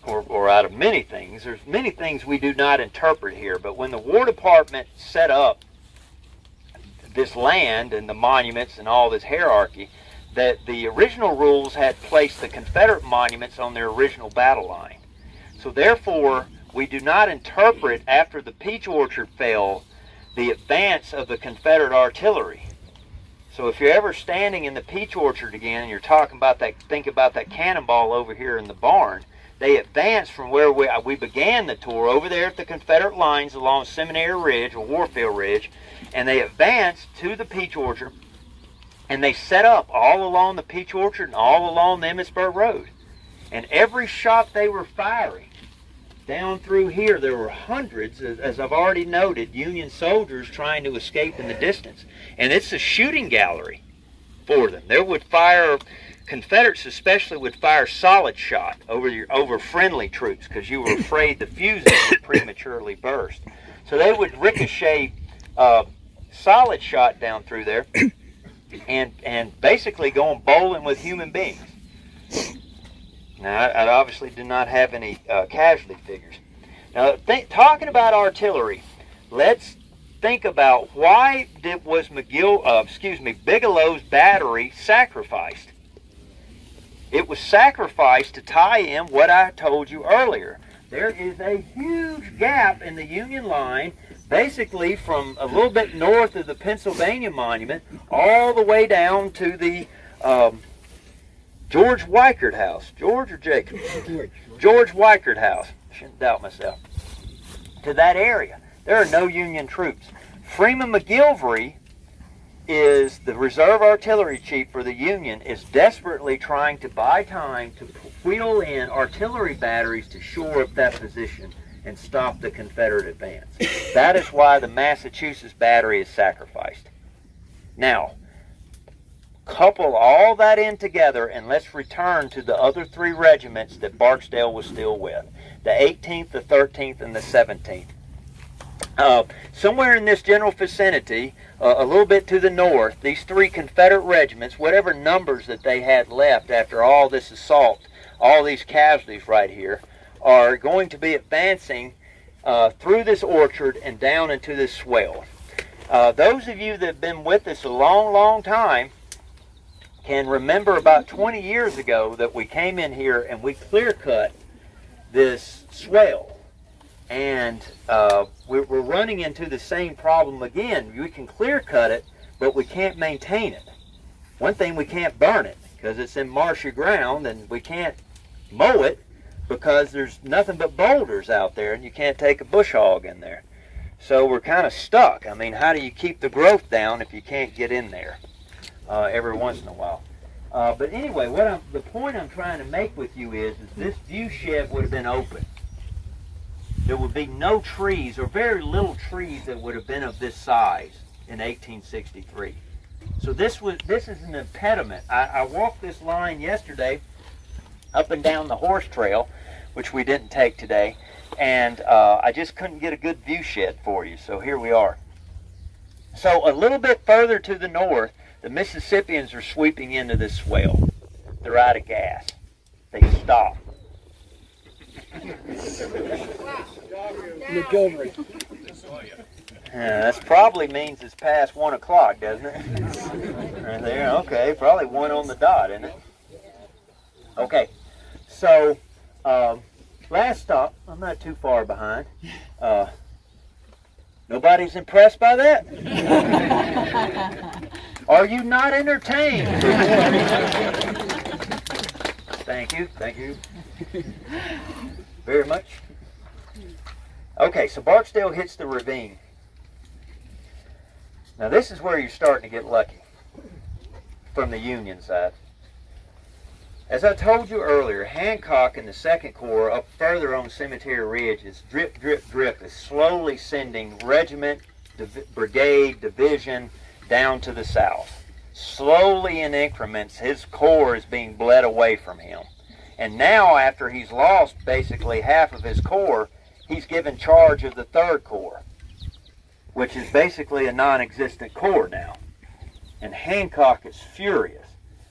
or, or out of many things, there's many things we do not interpret here, but when the War Department set up this land and the monuments and all this hierarchy, that the original rules had placed the Confederate monuments on their original battle line. So therefore, we do not interpret after the Peach Orchard fell the advance of the Confederate artillery. So if you're ever standing in the Peach Orchard again and you're talking about that, think about that cannonball over here in the barn, they advanced from where we, uh, we began the tour over there at the Confederate lines along Seminary Ridge or Warfield Ridge, and they advanced to the Peach Orchard and they set up all along the Peach Orchard and all along the Emmitsburg Road. And every shot they were firing down through here, there were hundreds, as I've already noted, Union soldiers trying to escape in the distance. And it's a shooting gallery for them. They would fire, Confederates especially would fire solid shot over your, over friendly troops because you were afraid the fuses would prematurely burst. So they would ricochet uh, solid shot down through there and and basically going bowling with human beings. Now, I, I obviously do not have any uh, casualty figures. Now, talking about artillery, let's think about why did was McGill, uh, excuse me, Bigelow's battery sacrificed? It was sacrificed to tie in what I told you earlier. There is a huge gap in the Union line basically from a little bit north of the Pennsylvania Monument all the way down to the um, George Weikert House. George or Jacob? George. George Weikert House. I shouldn't doubt myself. To that area. There are no Union troops. Freeman McGilvery is the reserve artillery chief for the Union is desperately trying to buy time to wheel in artillery batteries to shore up that position and stop the Confederate advance. That is why the Massachusetts battery is sacrificed. Now, couple all that in together and let's return to the other three regiments that Barksdale was still with the 18th, the 13th, and the 17th. Uh, somewhere in this general vicinity, uh, a little bit to the north, these three Confederate regiments, whatever numbers that they had left after all this assault, all these casualties right here, are going to be advancing uh, through this orchard and down into this swell. Uh, those of you that have been with us a long, long time can remember about 20 years ago that we came in here and we clear cut this swale. And uh, we're, we're running into the same problem again. We can clear cut it, but we can't maintain it. One thing, we can't burn it because it's in marshy ground and we can't mow it because there's nothing but boulders out there and you can't take a bush hog in there. So we're kind of stuck. I mean, how do you keep the growth down if you can't get in there uh, every once in a while? Uh, but anyway, what I'm, the point I'm trying to make with you is, is this view shed would have been open. There would be no trees or very little trees that would have been of this size in 1863. So this was this is an impediment. I, I walked this line yesterday up and down the horse trail, which we didn't take today, and uh, I just couldn't get a good view shed for you, so here we are. So a little bit further to the north, the Mississippians are sweeping into this swell. They're out of gas. They stop. McGilvery. Yeah, that's probably means it's past one o'clock, doesn't it? Right there, okay, probably one on the dot, isn't it? Okay, so um, last stop, I'm not too far behind. Uh, nobody's impressed by that? Are you not entertained? thank you, thank you very much. Okay, so Barksdale hits the ravine. Now this is where you're starting to get lucky from the Union side. As I told you earlier, Hancock and the Second Corps up further on Cemetery Ridge is drip, drip, drip, is slowly sending regiment, div- brigade, division down to the south. Slowly in increments, his corps is being bled away from him. And now, after he's lost basically half of his corps, he's given charge of the Third Corps, which is basically a non-existent corps now. And Hancock is furious.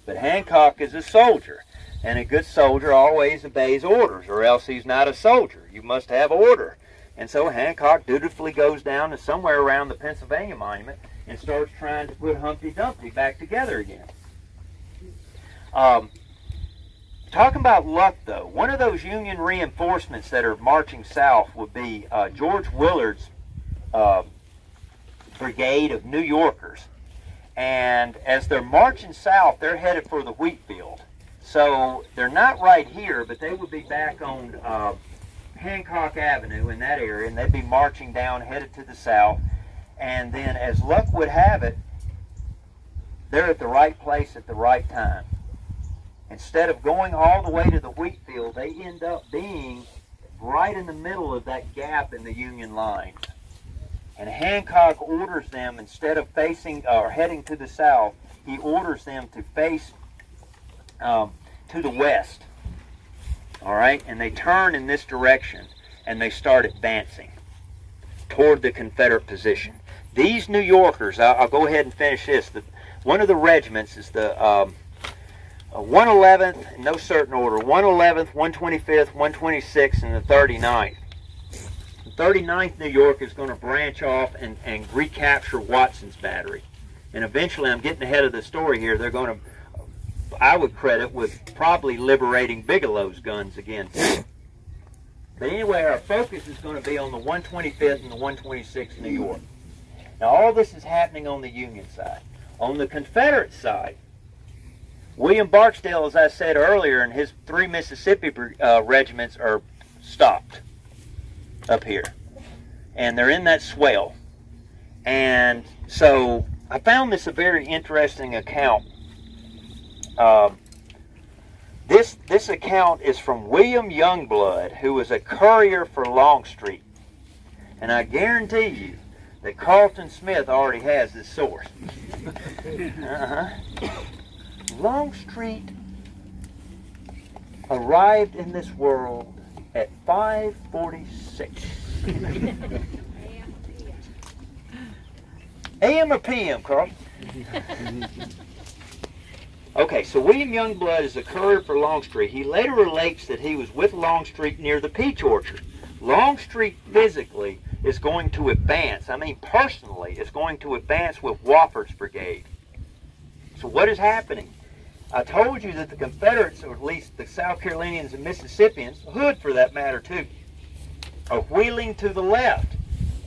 But Hancock is a soldier, and a good soldier always obeys orders, or else he's not a soldier. You must have order. And so Hancock dutifully goes down to somewhere around the Pennsylvania Monument and starts trying to put Humpty Dumpty back together again. Um, talking about luck, though, one of those Union reinforcements that are marching south would be uh, George Willard's uh, brigade of New Yorkers. And as they're marching south, they're headed for the wheat field. So they're not right here, but they would be back on uh, Hancock Avenue in that area, and they'd be marching down, headed to the south. And then, as luck would have it, they're at the right place at the right time. Instead of going all the way to the wheat field, they end up being right in the middle of that gap in the Union lines. And Hancock orders them, instead of facing or heading to the south, he orders them to face um, to the west. All right? And they turn in this direction and they start advancing toward the Confederate position. These New Yorkers, I'll, I'll go ahead and finish this. The, one of the regiments is the um, uh, 111th, no certain order, 111th, 125th, 126th, and the 39th. The 39th New York is going to branch off and, and recapture Watson's battery. And eventually, I'm getting ahead of the story here, they're going to, I would credit with probably liberating Bigelow's guns again. But anyway, our focus is going to be on the 125th and the 126th New York. Now, all this is happening on the Union side. On the Confederate side, William Barksdale, as I said earlier, and his three Mississippi uh, regiments are stopped up here. And they're in that swell. And so I found this a very interesting account. Um, this, this account is from William Youngblood, who was a courier for Longstreet. And I guarantee you that Karlton Smith already has this source. uh-huh. Longstreet arrived in this world at 546. AM or PM, Carl? Okay, so William Youngblood is a courier for Longstreet. He later relates that he was with Longstreet near the peach orchard. Longstreet physically is going to advance, I mean personally, is going to advance with Wofford's brigade. So what is happening? I told you that the Confederates, or at least the South Carolinians and Mississippians, Hood for that matter too, are wheeling to the left,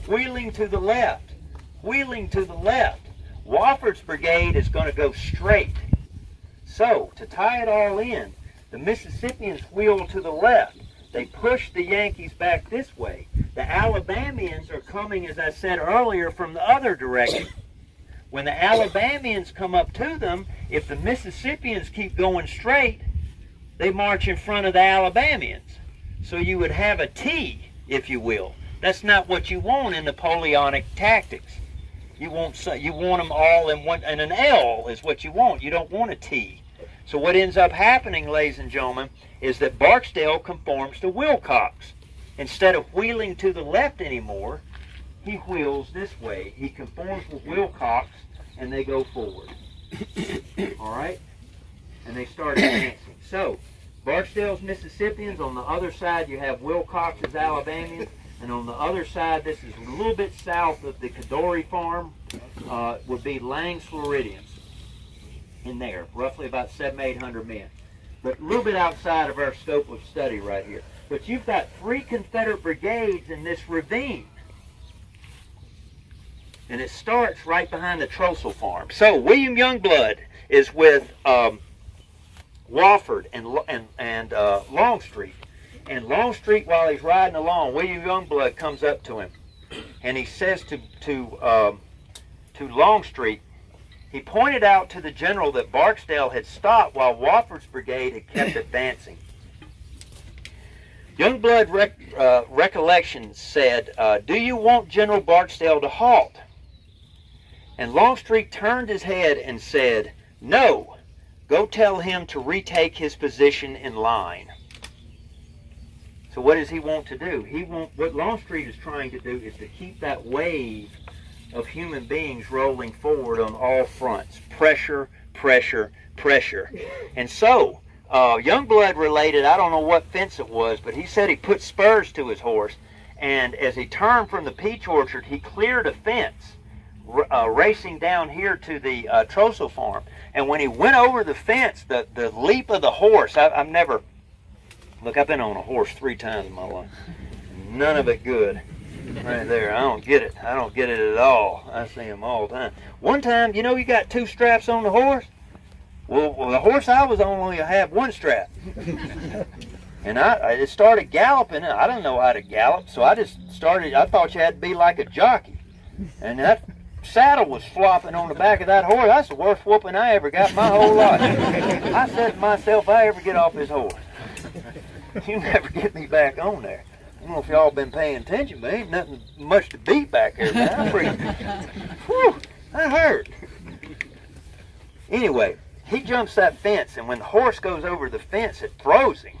wheeling to the left, wheeling to the left. Wofford's brigade is going to go straight. So, to tie it all in, the Mississippians wheel to the left. They push the Yankees back this way. The Alabamians are coming, as I said earlier, from the other direction. When the Alabamians come up to them, if the Mississippians keep going straight, they march in front of the Alabamians. So you would have a T, if you will. That's not what you want in Napoleonic tactics. You want you want them all in one, and an L is what you want. You don't want a T. So what ends up happening, ladies and gentlemen, is that Barksdale conforms to Wilcox. Instead of wheeling to the left anymore, he wheels this way. He conforms with Wilcox, and they go forward. All right? And they start advancing. So, Barksdale's Mississippians. On the other side, you have Wilcox's Alabamians. And on the other side, this is a little bit south of the Codori farm, uh, would be Lang's Floridians in there, roughly about seven, eight hundred men. But a little bit outside of our scope of study right here. But you've got three Confederate brigades in this ravine. And it starts right behind the Trostle farm. So William Youngblood is with um, Wofford and, and, and uh, Longstreet. And Longstreet, while he's riding along, William Youngblood comes up to him. And he says to, to, um, to Longstreet, he pointed out to the general that Barksdale had stopped while Wofford's brigade had kept advancing. Youngblood rec- uh, recollections said, uh, Do you want General Barksdale to halt? And Longstreet turned his head and said, No, go tell him to retake his position in line. So what does he want to do? He want what Longstreet is trying to do is to keep that wave of human beings rolling forward on all fronts. Pressure, pressure, pressure. And so, uh, Youngblood related, I don't know what fence it was, but he said he put spurs to his horse, and as he turned from the peach orchard, he cleared a fence, uh, racing down here to the uh, Trostle farm. And when he went over the fence, the, the leap of the horse, I, I've never, look, I've been on a horse three times in my life. None of it good right there. I don't get it. I don't get it at all. I see them all the time. One time, you know, you got two straps on the horse. Well, well the horse I was on only had one strap, and I, I just started galloping. And I didn't know how to gallop, so I just started. I thought you had to be like a jockey, and that saddle was flopping on the back of that horse. That's the worst whooping I ever got my whole life. I said to myself, if I ever get off this horse, you never get me back on there. I don't know if y'all been paying attention, but ain't nothing much to beat back there, man. I'm pretty, whew, I hurt. Anyway, he jumps that fence, and when the horse goes over the fence, it throws him.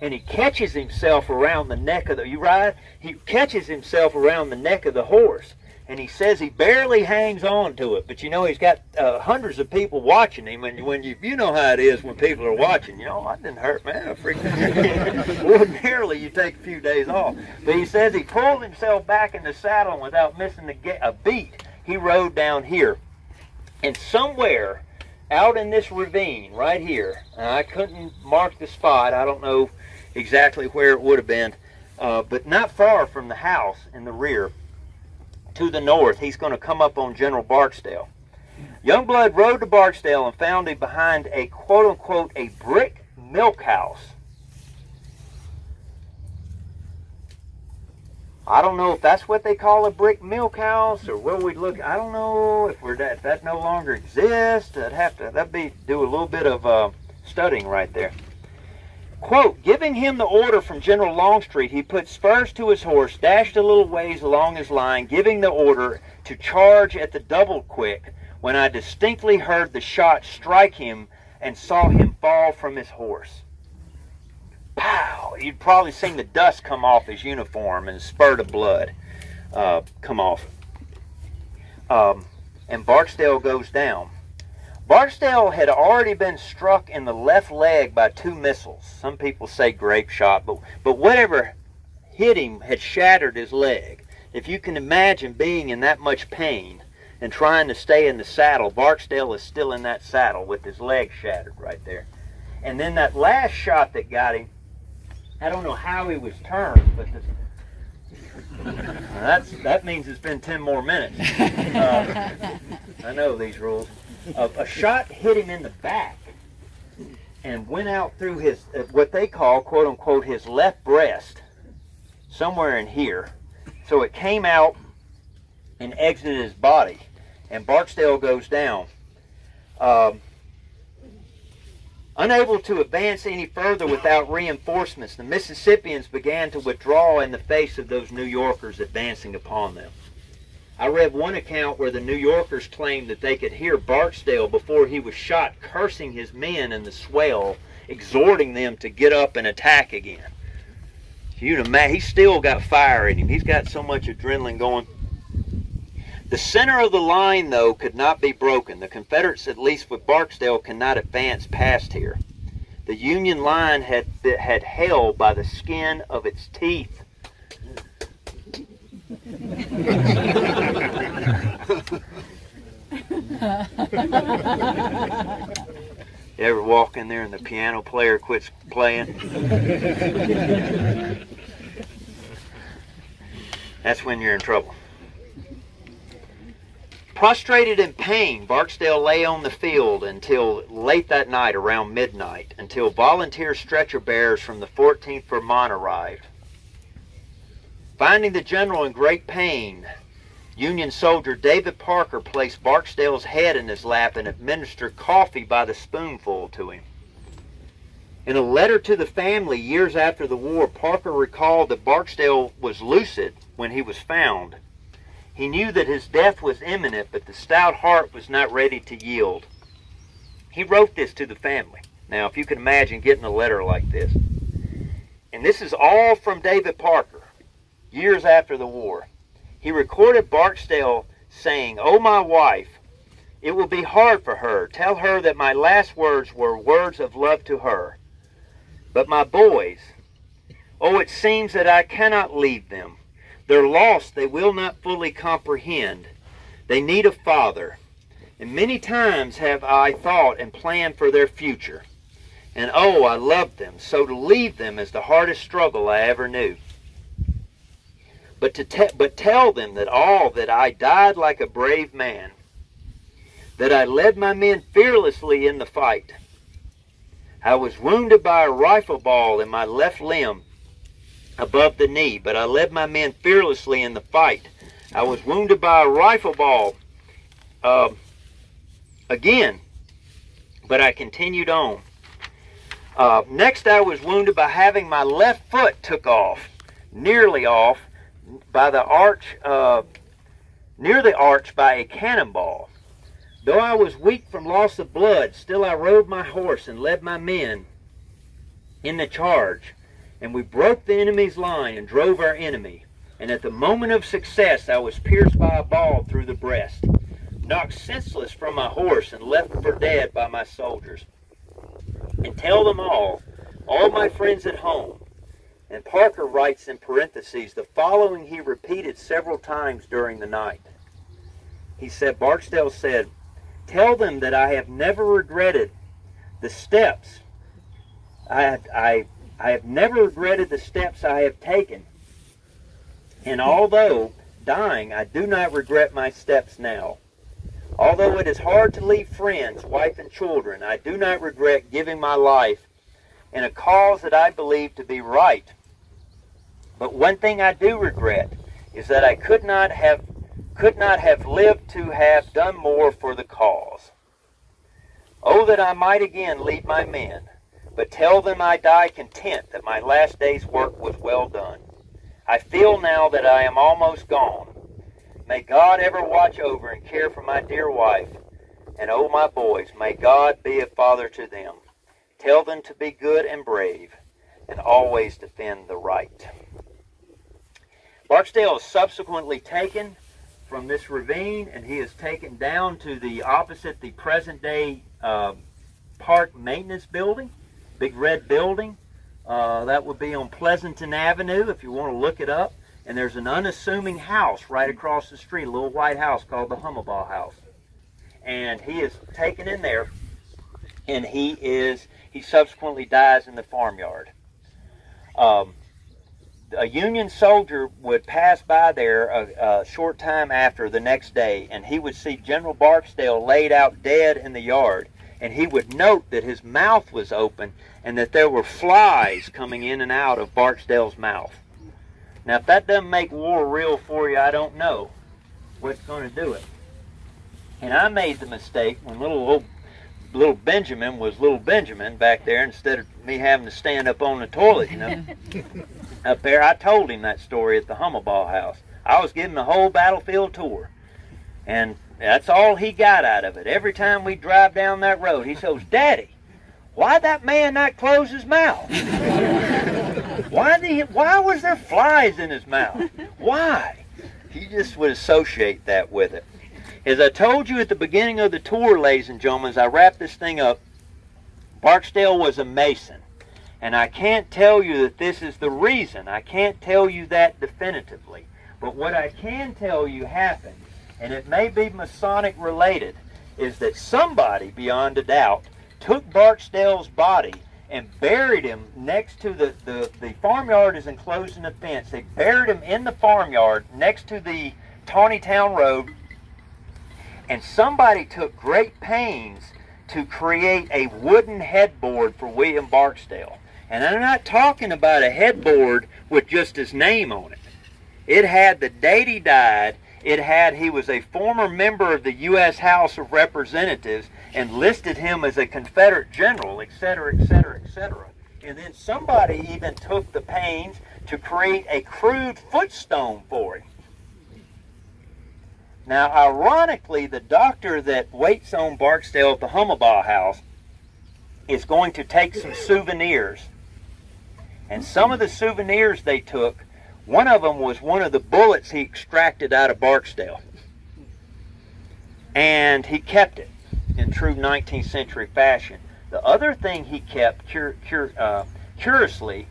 And he catches himself around the neck of the, you ride? He catches himself around the neck of the horse. And he says he barely hangs on to it, but you know he's got uh, hundreds of people watching him, and when you you know how it is when people are watching, you know I didn't hurt man, I freaking ordinarily you take a few days off, but he says he pulled himself back in the saddle and without missing a, a beat. He rode down here, and somewhere out in this ravine right here, and I couldn't mark the spot. I don't know exactly where it would have been, uh, but not far from the house in the rear to the north, he's going to come up on General Barksdale. Youngblood rode to Barksdale and found him behind a quote unquote a brick milk house. I don't know if that's what they call a brick milk house or where we look. I don't know if we're that if that no longer exists. I'd have to that'd be do a little bit of uh, studying right there. Quote, giving him the order from General Longstreet, he put spurs to his horse, dashed a little ways along his line, giving the order to charge at the double quick when I distinctly heard the shot strike him and saw him fall from his horse. Pow! You'd probably seen the dust come off his uniform and a spurt of blood uh, come off. Um, and Barksdale goes down. Barksdale had already been struck in the left leg by two missiles. Some people say grape shot, but, but whatever hit him had shattered his leg. If you can imagine being in that much pain and trying to stay in the saddle, Barksdale is still in that saddle with his leg shattered right there. And then that last shot that got him, I don't know how he was turned, but the, that's that means it's been 10 more minutes. Uh, I know these rules a, a shot hit him in the back and went out through his uh, what they call quote unquote his left breast somewhere in here. So it came out and exited his body. And barksdale goes down. Um, unable to advance any further without reinforcements the mississippians began to withdraw in the face of those new yorkers advancing upon them I read one account where the New Yorkers claimed that they could hear Barksdale before he was shot cursing his men in the swell, exhorting them to get up and attack again. You know, he's still got fire in him. He's got so much adrenaline going. The center of the line, though, could not be broken. The Confederates, at least with Barksdale, cannot advance past here. the Union line had had held by the skin of its teeth. You ever walk in there and the piano player quits playing? That's when you're in trouble. Prostrated in pain, Barksdale lay on the field until late that night, around midnight, until volunteer stretcher bearers from the 14th Vermont arrived. Finding the general in great pain, Union soldier David Parker placed Barksdale's head in his lap and administered coffee by the spoonful to him. In a letter to the family years after the war, Parker recalled that Barksdale was lucid when he was found he knew that his death was imminent, but the stout heart was not ready to yield. He wrote this to the family. Now, if you can imagine getting a letter like this. And this is all from David Parker, years after the war. He recorded Barksdale saying, Oh, my wife, it will be hard for her. Tell her that my last words were words of love to her. But my boys, oh, it seems that I cannot leave them. Their loss they will not fully comprehend. They need a father. And many times have I thought and planned for their future. And oh, I love them, so to leave them is the hardest struggle I ever knew. But, to te- but tell them that all that I died like a brave man, that I led my men fearlessly in the fight. I was wounded by a rifle ball in my left limb above the knee, but I led my men fearlessly in the fight. I was wounded by a rifle ball uh, again, but I continued on. Uh, next, I was wounded by having my left foot took off, nearly off, by the arch, uh, near the arch by a cannonball. Though I was weak from loss of blood, still I rode my horse and led my men in the charge and we broke the enemy's line and drove our enemy. And at the moment of success, I was pierced by a ball through the breast, knocked senseless from my horse, and left for dead by my soldiers. And tell them all, all my friends at home. And Parker writes in parentheses, the following he repeated several times during the night. He said, Barksdale said, Tell them that I have never regretted the steps I, I I have never regretted the steps I have taken. And although dying, I do not regret my steps now. Although it is hard to leave friends, wife, and children, I do not regret giving my life in a cause that I believe to be right. But one thing I do regret is that I could not have could not have lived to have done more for the cause. Oh, that I might again lead my men, but tell them I die content that my last day's work was well done. I feel now that I am almost gone. May God ever watch over and care for my dear wife. And oh, my boys, may God be a father to them. Tell them to be good and brave and always defend the right. Barksdale is subsequently taken from this ravine and he is taken down to the opposite the present day uh, park maintenance building big red building. Uh, that would be on Pleasonton Avenue if you want to look it up. And there's an unassuming house right across the street, a little white house called the Hummelbaugh House. And he is taken in there, and he is he subsequently dies in the farmyard. Um, a Union soldier would pass by there a, a, short time after the next day, and he would see General Barksdale laid out dead in the yard, and he would note that his mouth was open and that there were flies coming in and out of Barksdale's mouth. Now, if that doesn't make war real for you, I don't know what's going to do it. And I made the mistake when little, little little Benjamin was little Benjamin back there instead of me having to stand up on the toilet, you know. up there, I told him that story at the Hummelbaugh house. I was giving the whole battlefield tour. And that's all he got out of it. Every time we drive down that road, he says, Daddy, why that man not close his mouth? why did he, why was there flies in his mouth? Why? He just would associate that with it. As I told you at the beginning of the tour, ladies and gentlemen, as I wrap this thing up, Barksdale was a Mason. And I can't tell you that this is the reason. I can't tell you that definitively. But what I can tell you happened, and it may be Masonic related, is that somebody, beyond a doubt, took Barksdale's body and buried him next to the, the, the farmyard is enclosed in a fence. They buried him in the farmyard next to the Taneytown Road. And somebody took great pains to create a wooden headboard for William Barksdale. And I'm not talking about a headboard with just his name on it. It had the date he died. It had he was a former member of the U.S. House of Representatives and listed him as a Confederate general, etc., etc., etc. And then somebody even took the pains to create a crude footstone for him. Now, ironically, the doctor that waits on Barksdale at the Hummelbaugh house is going to take some souvenirs. And some of the souvenirs they took, one of them was one of the bullets he extracted out of Barksdale. And he kept it in true 19th century fashion. The other thing he kept, cur- cur- uh, curiously,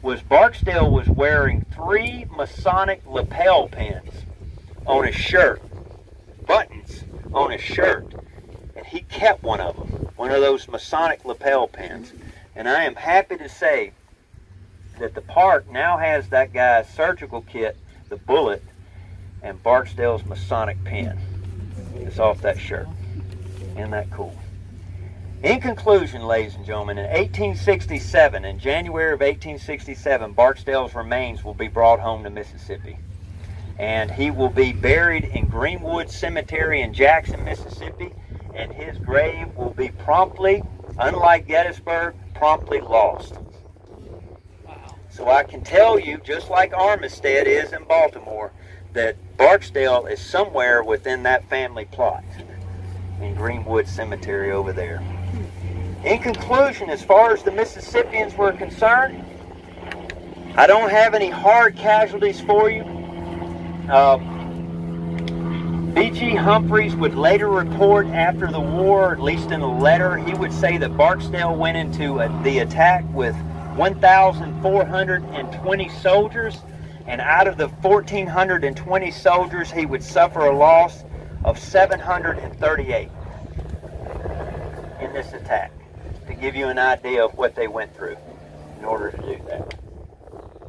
was Barksdale was wearing three Masonic lapel pins on his shirt, buttons on his shirt, and he kept one of them, one of those Masonic lapel pins. And I am happy to say that the park now has that guy's surgical kit, the bullet, and Barksdale's Masonic pin. It's off that shirt. Isn't that cool? In conclusion, ladies and gentlemen, in 1867, in January of 1867, Barksdale's remains will be brought home to Mississippi. And he will be buried in Greenwood Cemetery in Jackson, Mississippi, and his grave will be promptly, unlike Gettysburg, promptly lost. So I can tell you, just like Armistead is in Baltimore, that Barksdale is somewhere within that family plot in Greenwood Cemetery over there. In conclusion, as far as the Mississippians were concerned, I don't have any hard casualties for you. Um, B.G. Humphreys would later report after the war, at least in a letter, he would say that Barksdale went into a, the attack with 1,420 soldiers, and out of the 1,420 soldiers, he would suffer a loss of 738 in this attack, to give you an idea of what they went through in order to do that.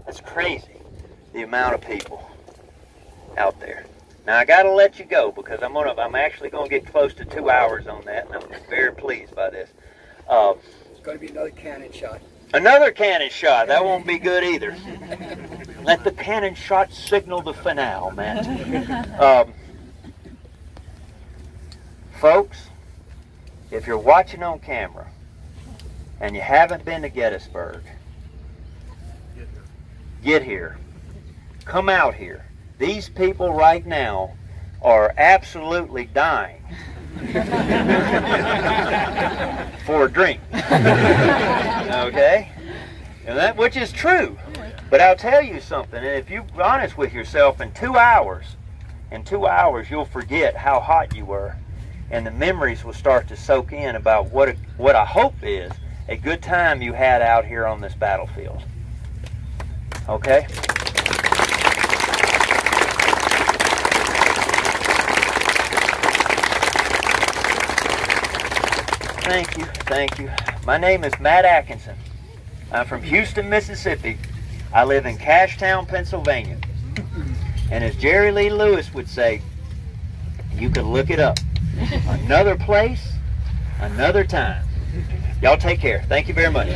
That's crazy, the amount of people out there. Now I got to let you go because I'm gonna. I'm actually gonna get close to two hours on that, and I'm very pleased by this. Uh, It's going to be another cannon shot. Another cannon shot. That won't be good either. Let the cannon shot signal the finale, man. Um, folks, if you're watching on camera and you haven't been to Gettysburg, get here. Come out here. These people right now are absolutely dying for a drink. okay? And that which is true. But I'll tell you something, and if you're honest with yourself, in two hours, in two hours you'll forget how hot you were. And the memories will start to soak in about what a, what I hope is a good time you had out here on this battlefield. Okay? Thank you, thank you. My name is Matt Atkinson. I'm from Houston, Mississippi. I live in Cashtown, Pennsylvania. And as Jerry Lee Lewis would say, you can look it up. Another place, another time. Y'all take care. Thank you very much.